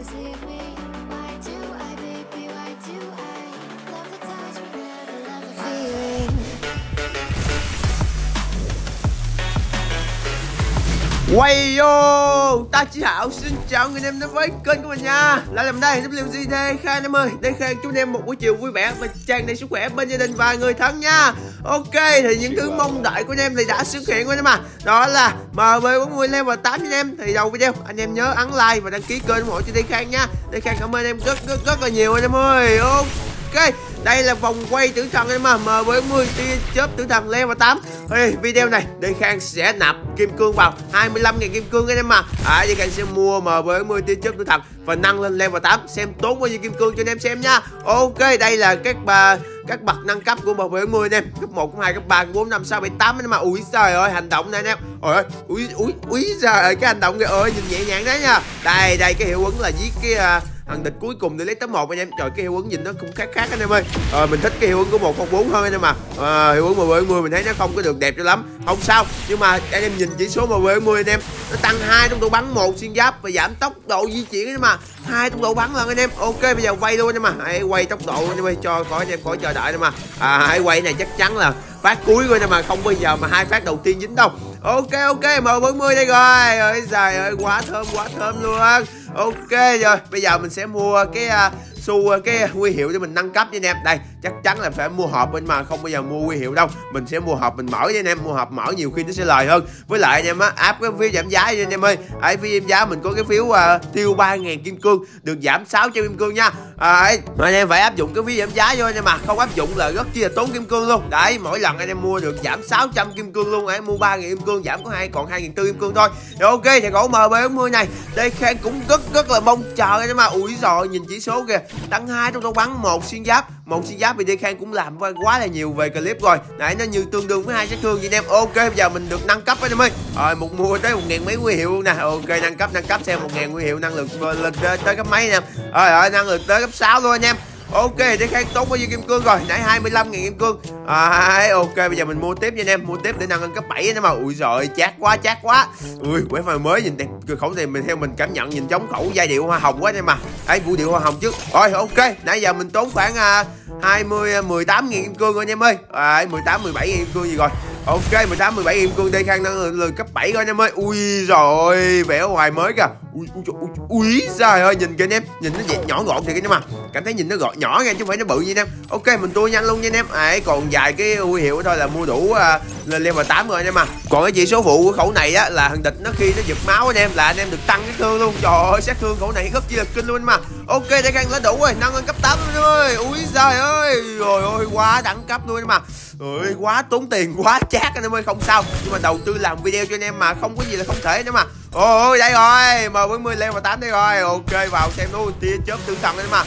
was it me? Quay vô. Ta chỉ Hảo xin chào anh em đến với kênh của mình nha. Lại làm đây WGT Khai em ơi. Đây Khai chúc anh em một buổi chiều vui vẻ Và tràn đầy sức khỏe bên gia đình và người thân nha. Ok, thì những thứ mong đợi của anh em thì đã xuất hiện rồi em mà. Đó là MB40 level 8 anh em. Thì đầu video, anh em nhớ ấn like và đăng ký kênh ủng hộ cho Đây Khang nha. Đây Khang cảm ơn em rất rất rất là nhiều anh em ơi. Ok đây là vòng quay tử thần em mà M40 tia chớp tử thần level 8 Ê, video này Đây Khang sẽ nạp kim cương vào 25 000 kim cương anh em mà à, Đây Khang sẽ mua M40 tia chớp tử thần và nâng lên level 8 xem tốn bao nhiêu kim cương cho anh em xem nha. Ok đây là các bà các bậc nâng cấp của M40 anh em. Cấp 1, cấp 2, cấp 3, cấp 4, 5, 6, 7, 8 anh em mà ui trời ơi hành động này anh em ôi ơi ui ui ui trời ơi cái hành động kìa. Ơi nhìn nhẹ nhàng đấy nha. Đây đây cái hiệu ứng là giết cái uh, thằng địch cuối cùng để lấy tấm một anh em. Trời cái hiệu ứng nhìn nó cũng khác khác anh em ơi. Rồi mình thích cái hiệu ứng của 104 hơn anh em mà hiệu ứng MB40 mình thấy nó không có được đẹp cho lắm. Không sao nhưng mà anh em nhìn chỉ số MB40 anh em nó tăng hai trong độ bắn một xuyên giáp và giảm tốc độ di chuyển anh em mà hai tốc độ bắn lần anh em. Ok bây giờ quay luôn anh em mà hãy quay tốc độ anh em ơi cho coi anh em khỏi chờ đợi anh em mà à, hãy quay này chắc chắn là phát cuối của anh mà không bao giờ mà hai phát đầu tiên dính đâu. Ok ok M40 đây rồi. Ơi trời ơi quá thơm quá thơm luôn. Ok rồi bây giờ mình sẽ mua cái uh, xu ờ, cái huy hiệu để mình nâng cấp với anh em. Đây chắc chắn là phải mua hộp bên mà không bao giờ mua huy hiệu đâu. Mình sẽ mua hộp mình mở với anh em mua hộp mở nhiều khi nó sẽ lời hơn. Với lại anh em á áp cái phiếu giảm giá cho anh em ơi. Ấy phiếu giảm giá mình có cái phiếu uh, tiêu ba ngàn kim cương được giảm 600 kim cương nha. À, anh em phải áp dụng cái phiếu giảm giá vô anh em mà không áp dụng là rất chi là tốn kim cương luôn. Đấy mỗi lần anh em mua được giảm 600 kim cương luôn ấy mua ba ngàn kim cương giảm có hai còn hai ngàn tư kim cương thôi. Rồi ok thì cổ mb 40 này. Đây khang cũng rất rất là mong chờ anh em mà ui rồi nhìn chỉ số kìa tăng hai trong đấu bắn một xuyên giáp. Một xuyên giáp thì Khang cũng làm quá là nhiều về clip rồi. Nãy nó như tương đương với hai sát thương vậy em. Ok, bây giờ mình được nâng cấp anh em ơi. Rồi, một mua tới một ngàn mấy nguy hiệu luôn nè. Ok, nâng cấp nâng cấp. Xem một ngàn nguy hiệu năng lực lên tới cấp mấy anh em? Rồi rồi, năng lực tới cấp 6 luôn anh em. Ok, để khang tốn bao nhiêu kim cương rồi? Nãy 25 000 kim cương. À, ok, bây giờ mình mua tiếp nha anh em, mua tiếp để nâng lên cấp 7 nữa mà. Ui giời, chát quá, chát quá. Ui, quẻ phai mới nhìn đẹp. Khẩu này mình theo mình cảm nhận nhìn giống khẩu giai điệu hoa hồng quá anh mà. Ấy, vũ điệu hoa hồng chứ. Rồi, ok, nãy giờ mình tốn khoảng à, 20 18 000 kim cương rồi anh em ơi. À, 18 17 000 kim cương gì rồi. Ok 18 17 kim cương đây khang đang lên cấp 7 coi anh em ơi. Ui rồi, vẽ hoài mới kìa. Ui ui ui trời ơi nhìn kìa anh em, nhìn nó vậy nhỏ gọn thì cái mà. Cảm thấy nhìn nó gọn nhỏ nha chứ không phải nó bự như anh em. Ok mình tua nhanh luôn nha anh em. Ấy còn vài cái huy hiệu thôi là mua đủ à, lên level 8 rồi anh em mà. Còn cái chỉ số phụ của khẩu này á là thằng địch nó khi nó giật máu anh em là anh em được tăng cái thương luôn. Trời ơi sát thương khẩu này rất chi là kinh luôn anh mà. Ok đây khang đã đủ rồi, nâng lên cấp 8 luôn ơi. Ui trời ơi. Rồi ơi quá đẳng cấp luôn anh mà. Ơi quá tốn tiền quá chát anh em ơi, không sao. Nhưng mà đầu tư làm video cho anh em mà không có gì là không thể nữa mà. Ôi, đây rồi, m 40 level 8 đây rồi. Ok, vào xem luôn, tia chớp tử thần anh em mà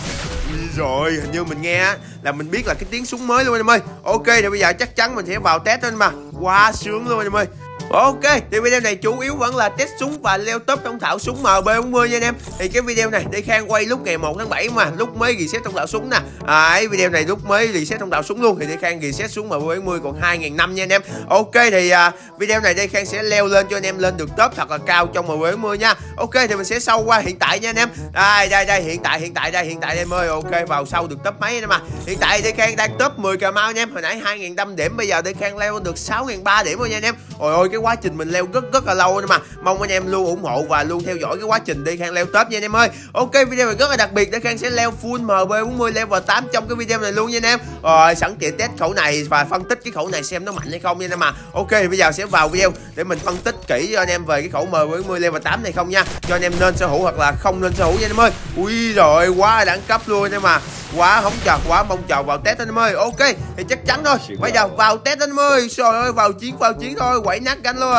rồi hình như mình nghe là mình biết là cái tiếng súng mới luôn anh em ơi. Ok, thì bây giờ chắc chắn mình sẽ vào test anh em mà quá sướng luôn anh em ơi. Ok, thì video này chủ yếu vẫn là test súng và leo top thông thạo súng MB40 nha anh em. Thì cái video này để Khang quay lúc ngày 1 tháng 7 mà Lúc mới reset thông thạo súng nè. À, video này lúc mới reset thông thạo súng luôn Thì để Khang reset súng MB40 còn 2.000 năm nha anh em. Ok, thì à, video này đây Khang sẽ leo lên cho anh em lên được top thật là cao trong MB40 nha. Ok, thì mình sẽ sâu qua hiện tại nha anh em. Đây, đây, đây, hiện tại, hiện tại, đây, hiện tại em ơi Ok, vào sâu được top mấy anh em mà Hiện tại đây Khang đang top 10 Cà Mau anh em. Hồi nãy 2.500 điểm, bây giờ đây Khang leo được 6.300 điểm rồi nha anh em. Ôi ôi, cái quá trình mình leo rất rất là lâu nhưng mà mong anh em luôn ủng hộ và luôn theo dõi cái quá trình đi khang leo top nha anh em ơi. Ok video này rất là đặc biệt để khang sẽ leo full mb 40 level 8 trong cái video này luôn nha anh em. Rồi sẵn tiện test khẩu này và phân tích cái khẩu này xem nó mạnh hay không nha anh em mà ok bây giờ sẽ vào video để mình phân tích kỹ cho anh em về cái khẩu mb 40 level 8 này không nha. Cho anh em nên sở hữu hoặc là không nên sở hữu nha anh em ơi. Ui rồi quá đẳng cấp luôn anh em mà quá hóng chờ quá mong chờ vào test anh em ơi. Ok thì chắc chắn thôi. Bây giờ vào. test anh em ơi. Trời ơi vào chiến vào chiến thôi. Quẩy nát canh luôn.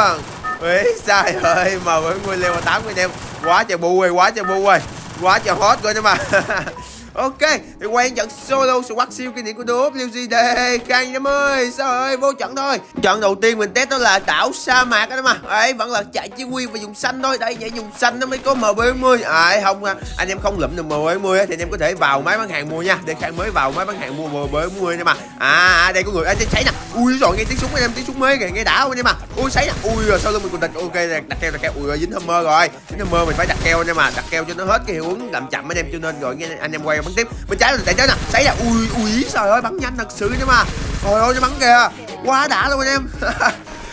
Ê, sai ơi mà với nguyên level 8 anh em quá trời bu ơi quá trời bu ơi quá trời hot rồi nhưng mà ok, thì quay trận solo squad siêu kinh điển của WGD khang em ơi, sao ơi, vô trận thôi. Trận đầu tiên mình test đó là đảo sa mạc đó mà. Ấy, vẫn là chạy chỉ huy và dùng xanh thôi. Đây vậy dùng xanh nó mới có MB40 à không anh em không lụm được MB40 thì anh em có thể vào máy bán hàng mua nha. Để khang mới vào máy bán hàng mua MB40 nha mà. À, à đây có người à, anh cháy nè. Ui rồi, nghe tiếng súng, anh em tiếng súng mới kìa, nghe đảo anh em mà. Ui cháy nè. Ui, rồi sau lưng mình còn đặt ok đặt keo đặt keo. Ui, rồi dính hammer rồi. Dính hammer mình phải đặt keo nha mà. Đặt keo cho nó hết cái hiệu ứng làm chậm, anh em cho nên rồi, nghe anh em quay bắn tiếp. Bên trái mình chạy trái nè xảy ra ui ui trời ơi bắn nhanh thật sự nhưng mà. Trời ơi nó bắn kìa. Quá đã luôn anh em.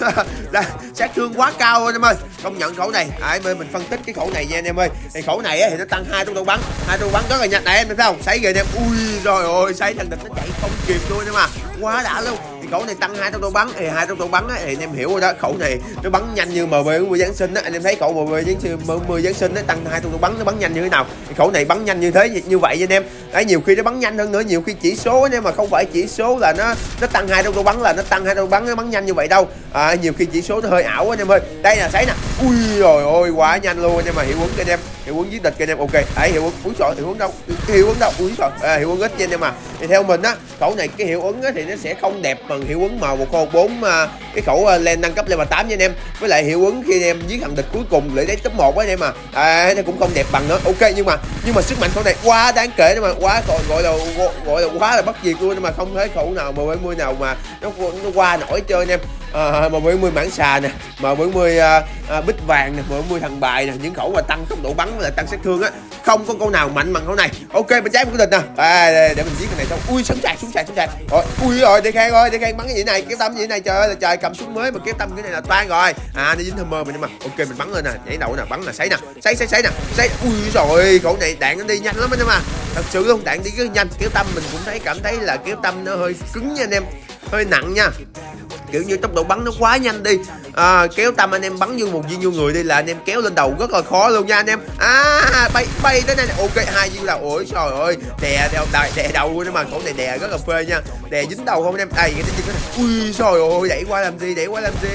Đây, sát thương quá cao anh em ơi. Công nhận khẩu này à, em ơi mình phân tích cái khẩu này nha anh em ơi. Thì khẩu này thì nó tăng hai tốc độ bắn. Hai tốc độ bắn rất là nhanh. Này em thấy không? Sấy kìa anh em ui rồi ôi sấy thằng địch nó chạy không kịp luôn nhưng mà. Quá đã luôn khẩu này tăng hai tốc độ bắn. Thì hai tốc độ bắn á, thì anh em hiểu rồi đó. Khẩu này nó bắn nhanh như MB của Giáng sinh á. Anh em thấy khẩu MB Giáng sinh 10 Giáng sinh nó tăng hai tốc độ bắn nó bắn nhanh như thế nào? Thì khẩu này bắn nhanh như thế như vậy anh em. Đấy nhiều khi nó bắn nhanh hơn nữa nhiều khi chỉ số anh em mà không phải chỉ số là nó nó tăng hai tốc độ bắn là nó tăng hai tốc độ bắn nó bắn nhanh như vậy đâu. À, nhiều khi chỉ số nó hơi ảo anh em ơi. Đây là thấy nè. Ui rồi ôi quá nhanh luôn anh em mà hiệu ứng cho anh em hiệu ứng giết địch cho anh em ok đấy hiệu ứng uống sợ hiệu ứng đâu? Hiệu ứng đâu? Uống sợ à, hiệu ứng ít cho anh em mà. Thì theo mình á khẩu này cái hiệu ứng á, thì nó sẽ không đẹp bằng hiệu ứng màu một bốn à, cái khẩu à, lên nâng cấp level 8 nha anh em. Với lại hiệu ứng khi anh em giết thằng địch cuối cùng để lấy top một á anh em mà à, à nó cũng không đẹp bằng nữa. Ok nhưng mà nhưng mà sức mạnh khẩu này quá đáng kể nhưng mà. Quá gọi, gọi là gọi là quá là bất diệt luôn nhưng mà. Không thấy khẩu nào mà 70 nào mà nó nó qua nổi chơi anh em. Ờ, M40 mảng xà nè M40 à, ờ, ờ, bích vàng nè M40 thằng bài nè những khẩu mà tăng tốc độ bắn và tăng sát thương á. Không có câu nào mạnh bằng khẩu này. Ok bên trái của địch nè. À, để, để mình giết cái này xong. ui súng sạc súng sạc súng sạc rồi ui rồi để khang ơi để khang bắn cái gì này kéo tâm gì này trời ơi là trời cầm súng mới mà kéo tâm cái này là toan rồi. À nó dính thơm mơ mình nhưng mà. Ok mình bắn lên nè nhảy đầu nè bắn là sấy nè sấy sấy sấy nè sấy. Ui rồi khẩu này đạn nó đi nhanh lắm anh em à. Thật sự luôn đạn đi rất nhanh. Kéo tâm mình cũng thấy cảm thấy là kéo tâm nó hơi cứng nha anh em hơi nặng nha kiểu như tốc độ bắn nó quá nhanh đi à, kéo tâm anh em bắn như một viên như người đi là anh em kéo lên đầu rất là khó luôn nha anh em à bay bay tới đây này ok hai viên đầu ôi trời ơi đè đè đè, đè đầu nhưng mà cổ này đè rất là phê nha đè dính đầu không anh em đây cái cái này ui trời ơi đẩy qua làm gì đẩy qua làm gì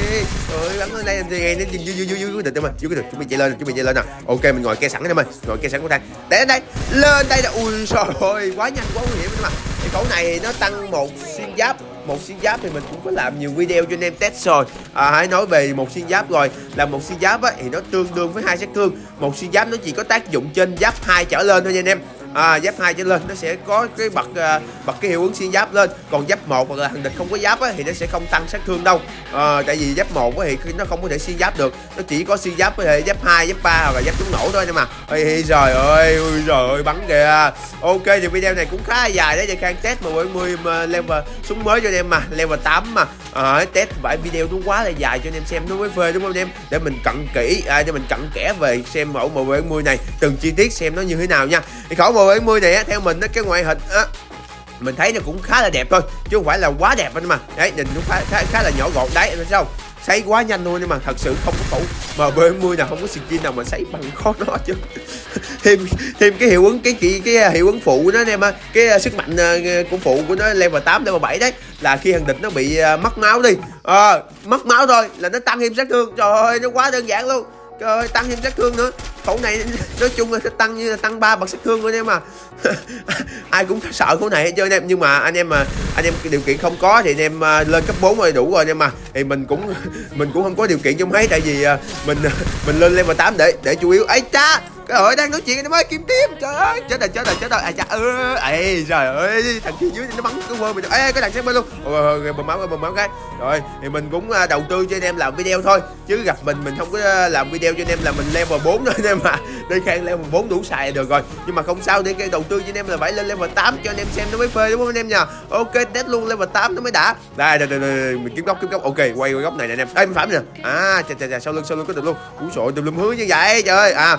ơi bắn lên đây làm gì nó dừng dư dư dư dư được mà dư cái được chuẩn bị chạy lên chuẩn bị chạy lên nè ok mình ngồi ke sẵn anh em ơi ngồi ke sẵn của thang để đây lên đây là ui trời ơi quá nhanh quá nguy hiểm nhưng mà cái khẩu này nó tăng một xuyên giáp một xuyên giáp thì mình cũng có làm nhiều video cho anh em test rồi. À, hãy nói về một xuyên giáp rồi. Là một xuyên giáp á, thì nó tương đương với hai sát thương. Một xuyên giáp nó chỉ có tác dụng trên giáp hai trở lên thôi nha anh em à, giáp hai trở lên nó sẽ có cái bật à, bật cái hiệu ứng xuyên giáp lên. Còn giáp một hoặc là thằng địch không có giáp á, thì nó sẽ không tăng sát thương đâu. À, tại vì giáp một thì nó không có thể xuyên giáp được. Nó chỉ có xuyên giáp có thể giáp hai giáp ba hoặc là giáp chống nổ thôi nhưng mà. Ôi trời ơi ôi trời ơi bắn kìa. Ok thì video này cũng khá là dài đấy để khang test mà 70 level súng mới cho anh em mà level 8 mà. À, test vài video nó quá là dài cho anh em xem nó mới phê đúng không anh em? Để mình cận kỹ à, để mình cận kẽ về xem mẫu M70 này. Từng chi tiết xem nó như thế nào nha. Thì khẩu 70 này á, theo mình á, cái ngoại hình á, mình thấy nó cũng khá là đẹp thôi chứ không phải là quá đẹp anh mà. Đấy nhìn nó khá, khá, khá là nhỏ gọn đấy anh thấy không? Sấy quá nhanh luôn nhưng mà thật sự không có khẩu M70 nào không có skin nào mà sấy bằng khó nó chứ. Thêm thêm cái hiệu ứng cái cái, cái hiệu ứng phụ của nó anh em cái à, sức mạnh à, của phụ của nó level 8 level 7 đấy là khi thằng địch nó bị mất máu đi. À, mất máu thôi là nó tăng thêm sát thương. Trời ơi nó quá đơn giản luôn trời ơi, tăng thêm sát thương nữa. Khẩu này, nói chung là sẽ tăng như là tăng ba bậc sát thương của anh em mà ai cũng sợ khẩu này hết trơn em. Nhưng mà anh em mà, anh em điều kiện không có thì anh em à, lên cấp 4 rồi đủ rồi anh em mà thì mình cũng mình cũng không có điều kiện cho mấy. Tại vì à, mình mình lên level 8 để để chủ yếu. Ấy cha! Cái ơi đang nói chuyện anh mới kiếm tiếp trời ơi. Chết rồi chết rồi chết rồi. À cha ơ ê trời ơi thằng kia dưới nó bắn cái quơ mình ê cái thằng xếp bên luôn rồi bầm máu bầm máu cái. Rồi thì mình cũng à, đầu tư cho anh em làm video thôi. Chứ gặp mình mình không có à, làm video cho anh em là mình level 4 thôi. Anh em mà đây khang level 4 đủ xài được rồi. Nhưng mà không sao để cái đầu tư cho anh em là phải lên level 8 cho anh em xem nó mới phê đúng không anh em nha ok test luôn level 8 nó mới đã. Đây đây đây, đây. mình kiếm góc kiếm góc. Ok quay qua góc này nè anh em. Đây mình phải nè? À chà chà chà sau lưng sau lưng có được luôn. Ủa sội tùm lum hứa như vậy trời ơi. À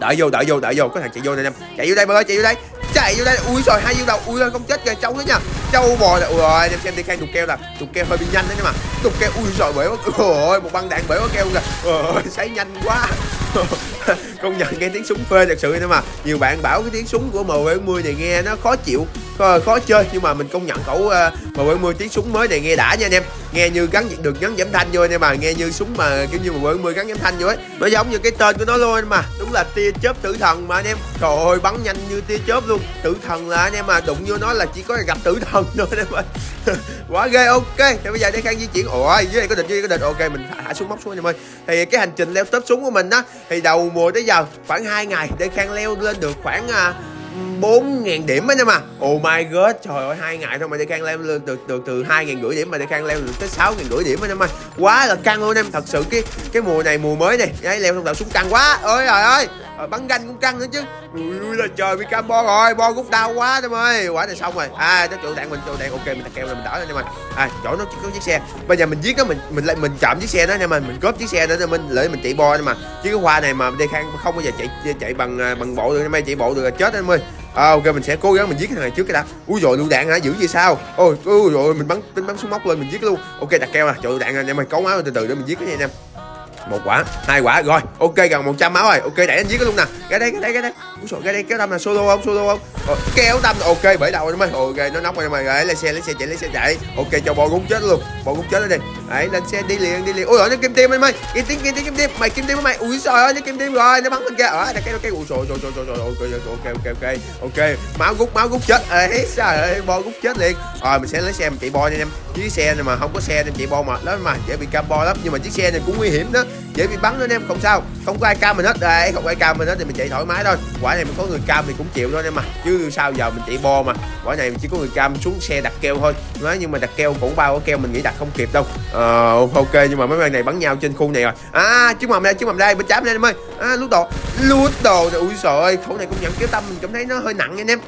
đợi vô đợi vô đợi vô. Có thằng chạy vô đây em chạy vô đây bơi chạy vô đây chạy vô đây. Ui rồi hai yêu đầu. Ui không chết kìa trâu nữa nha. Trâu bò này ui rồi em xem đi khang đục keo là đục keo hơi bị nhanh đấy mà. Đục keo ui rồi bể ôi một băng đạn bể có keo kìa. Ôi sấy nhanh quá. Công nhận nghe tiếng súng phê thật sự nhưng mà. Nhiều bạn bảo cái tiếng súng của M70 này nghe nó khó chịu khó, khó chơi. Nhưng mà mình công nhận khẩu ờ, uh, M70 tiếng súng mới này nghe đã nha anh em. Nghe như gắn được gắn giảm thanh vô nhưng mà. Nghe như súng mà kiểu như M70 gắn giảm thanh vô ấy. Nó giống như cái tên của nó luôn mà. Đúng là tia chớp tử thần mà anh em. Trời ơi bắn nhanh như tia chớp luôn tử thần là anh em mà đụng vô nó là chỉ có gặp tử thần thôi anh em ơi quá ghê ok. Thì bây giờ để khang di chuyển. Ủa dưới đây có địch dưới đây có địch ok mình hạ xuống móc xuống anh em ơi thì cái hành trình leo tớp súng của mình á thì đầu mùa tới giờ khoảng 2 ngày để khang leo lên được khoảng à, uh, 4.000 điểm á nha mà. Oh my god Trời ơi hai ngày thôi mà để Khang leo lên từ từ từ hai ngàn rưỡi điểm mà để Khang leo được tới sáu ngàn rưỡi điểm á nha mà Quá là căng luôn em. Thật sự cái cái mùa này mùa mới này Đấy, leo không đạo súng căng quá. Ơi trời ơi rồi bắn ganh cũng căng nữa chứ. Ui là trời bị cam bo rồi. Bo cũng đau quá em ơi. Quả này xong rồi. À nó trụ đạn mình trụ đạn ok mình đặt keo rồi mình đỡ lên em ơi à chỗ nó có chiếc xe. Bây giờ mình giết nó mình mình lại mình chạm chiếc xe đó nha mày mình cướp chiếc xe đó mình lấy mình chạy bo nha mà. Chứ cái hoa này mà đi khang không bao giờ chạy chạy bằng à, bằng bộ được em ơi chạy bộ được là chết em ơi. À, ok mình sẽ cố gắng mình giết cái thằng này trước cái đã. Ui rồi lựu đạn hả? Giữ gì sao? Ôi ui rồi mình bắn tính bắn súng móc lên mình giết luôn. Ok đặt keo nè. Chỗ lựu đạn anh em ơi cấu máu từ từ để mình giết cái này anh em một quả hai quả rồi ok gần 100 máu rồi ok đẩy anh giết cái luôn nè. Cái đây cái đây cái đây. Ui trời cái đây kéo tâm là solo không solo không. Rồi, kéo tâm ok bởi đầu rồi mày. Ok nó nóc rồi mày. Rồi lấy xe lấy xe chạy lấy xe chạy. Ok cho bò cũng chết luôn bò cũng chết rồi đi. Đấy lên xe đi liền đi liền. Ôi rồi nó kim tim anh mày, kim tim kim tim kim tim. Mày kim tim với mày. Ui trời ơi nó kim tim rồi nó bắn mình kia. Ở đây cái cái ui trời trời trời trời ok ok ok ok ok. Máu gút máu gút chết. Ấy trời ơi bo gút chết liền. Rồi mình sẽ lấy xe mình chạy bo nha em. Chiếc xe này mà không có xe nên chạy bo mệt lắm mà dễ bị cam bo lắm. Nhưng mà chiếc xe này cũng nguy hiểm đó dễ bị bắn nữa em, không sao. Không có ai cao mình hết. Đây, không có ai cao mình hết thì mình chạy thoải mái thôi. Quả này mình có người cam thì cũng chịu thôi em mà chứ sao giờ mình chạy bo mà. Quả này chỉ có người cam xuống xe đặt keo thôi. Nói nhưng mà đặt keo cũng bao cái keo mình nghĩ đặt không kịp đâu. Ờ ok, nhưng mà mấy bạn này bắn nhau trên khu này rồi. À chứ mầm đây chứ mầm đây, bên trái lên em ơi. À lút đồ lút đồ. Ui trời ơi, khẩu này cũng nhận kéo tâm mình cảm thấy nó hơi nặng anh em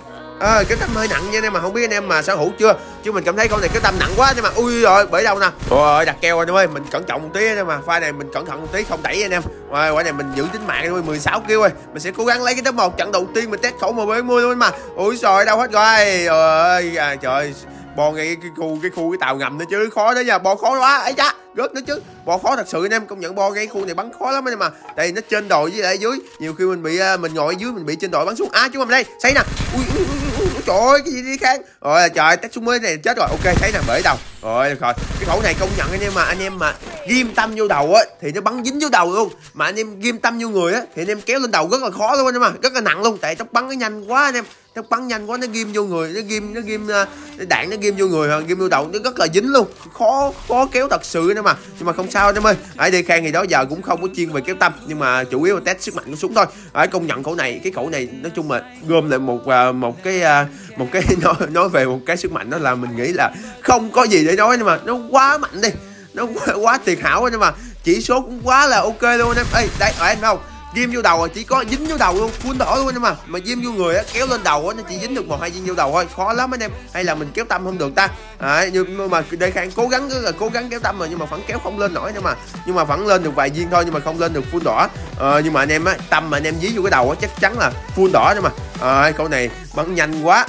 à, cái tâm hơi nặng nha anh em mà không biết anh em mà sở hữu chưa? Chứ mình cảm thấy con này cái tâm nặng quá nhưng mà ui rồi bởi đâu nè? Rồi đặt keo anh ơi mình cẩn trọng một tí anh em mà pha này mình cẩn thận một tí không đẩy anh em. Rồi quả này mình giữ tính mạng thôi 16 kêu rồi. Mình sẽ cố gắng lấy cái top một trận đầu tiên mình test khẩu mb 40 luôn mà. Ui rồi đâu hết rồi. Ơi à, trời bò ngay cái khu cái khu cái tàu ngầm nữa chứ khó đấy nha bò khó quá ấy cha rớt nữa chứ. Bò khó thật sự anh em công nhận bo ngay khu này bắn khó lắm anh em mà đây nó trên đồi với lại dưới. Nhiều khi mình bị à, mình ngồi ở dưới mình bị trên đồi bắn xuống. À chú mình đây xây nè. Ui, ui, ui, ui, ui, trời ơi cái gì đi khang? Rồi à, trời test xuống mới này chết rồi. Ok thấy nè bể đầu. Rồi được rồi. Cái khẩu này công nhận anh em mà anh em mà ghim tâm vô đầu á thì nó bắn dính vô đầu luôn. Mà anh em ghim tâm vô người á thì anh em kéo lên đầu rất là khó luôn anh em mà rất là nặng luôn. Tại tốc bắn nó nhanh quá anh em nó bắn nhanh quá nó ghim vô người nó ghim nó ghim ờ, đạn nó ghim vô người hoặc ghim vô đầu nó rất là dính luôn. Khó khó kéo thật sự nữa mà. Nhưng mà không sao anh em ơi. Ở đây khang thì đó giờ cũng không có chuyên về kéo tâm nhưng mà chủ yếu là test sức mạnh của súng thôi. Ở công nhận khẩu này cái khẩu này nói chung là gom lại một ờ, một cái ờ, một cái nói nói về một cái sức mạnh đó là mình nghĩ là không có gì để nói nhưng mà. Nó quá mạnh đi. Nó quá, quá tuyệt hảo nhưng mà. Chỉ số cũng quá là ok luôn em. Ê đây ở anh không? Ghim vô đầu rồi chỉ có dính vô đầu luôn full đỏ luôn nhưng mà. Mà ghim vô người á kéo lên đầu á nó chỉ dính được một hai viên vô đầu thôi. Khó lắm anh em. Hay là mình kéo tâm không được ta. À, nhưng mà đây khang cố gắng cứ là cố gắng kéo tâm rồi nhưng mà vẫn kéo không lên nổi nhưng mà. Nhưng mà vẫn lên được vài viên thôi nhưng mà không lên được full đỏ. À, nhưng mà anh em á tâm mà anh em dí vô cái đầu á chắc chắn là full đỏ nhưng mà. À, câu này bắn nhanh quá.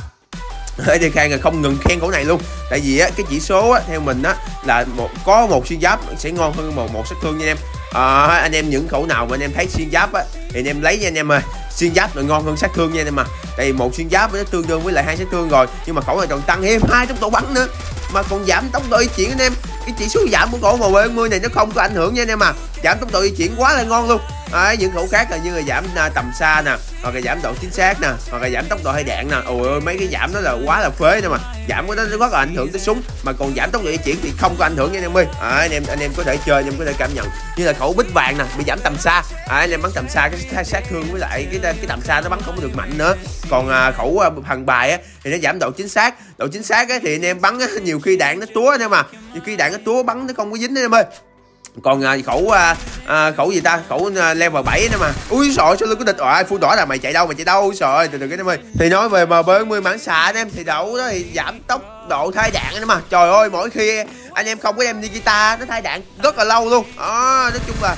Ở đây khang là không ngừng khen khẩu này luôn. Tại vì á cái chỉ số á theo mình á là một có một xuyên giáp sẽ ngon hơn một một sát thương nha em à, anh em những khẩu nào mà anh em thấy xuyên giáp á thì anh em lấy nha anh em ơi. Xuyên giáp là ngon hơn sát thương nha anh em mà tại vì một xuyên giáp nó tương đương với lại hai sát thương rồi nhưng mà khẩu này còn tăng thêm hai tốc độ bắn nữa mà còn giảm tốc độ di chuyển anh em. Cái chỉ số giảm của cổ màu mb 40 này nó không có ảnh hưởng nha anh em mà giảm tốc độ di chuyển quá là ngon luôn. À, những khẩu khác là như là giảm à, tầm xa nè hoặc là giảm độ chính xác nè hoặc là giảm tốc độ hay đạn nè. Ôi ơi mấy cái giảm đó là quá là phế nè mà. Giảm của nó rất là ảnh hưởng tới súng mà còn giảm tốc độ di chuyển thì không có ảnh hưởng nha anh em ơi. À, anh em anh em có thể chơi anh em có thể cảm nhận. Như là khẩu bích vàng nè bị giảm tầm xa. À, anh em bắn tầm xa cái sát thương với lại cái cái tầm xa nó bắn không được mạnh nữa. Còn à, khẩu à, bài á thì nó giảm độ chính xác. Độ chính xác á thì anh em bắn á, nhiều khi đạn nó túa anh em mà. Nhiều khi đạn nó túa bắn nó không có dính anh em ơi còn à, khẩu à, à, khẩu gì ta? Khẩu à, level 7 nữa mà. Ui sợ sao lưng có địch rồi phun đỏ là mày chạy đâu mày chạy đâu? Sợ từ từ cái em ơi thì nói về mb 40 mảng xạ anh em thì đậu đó thì giảm tốc độ thay đạn nữa mà. Trời ơi mỗi khi anh em không có đem đi guitar nó thay đạn rất là lâu luôn. Đó nói chung là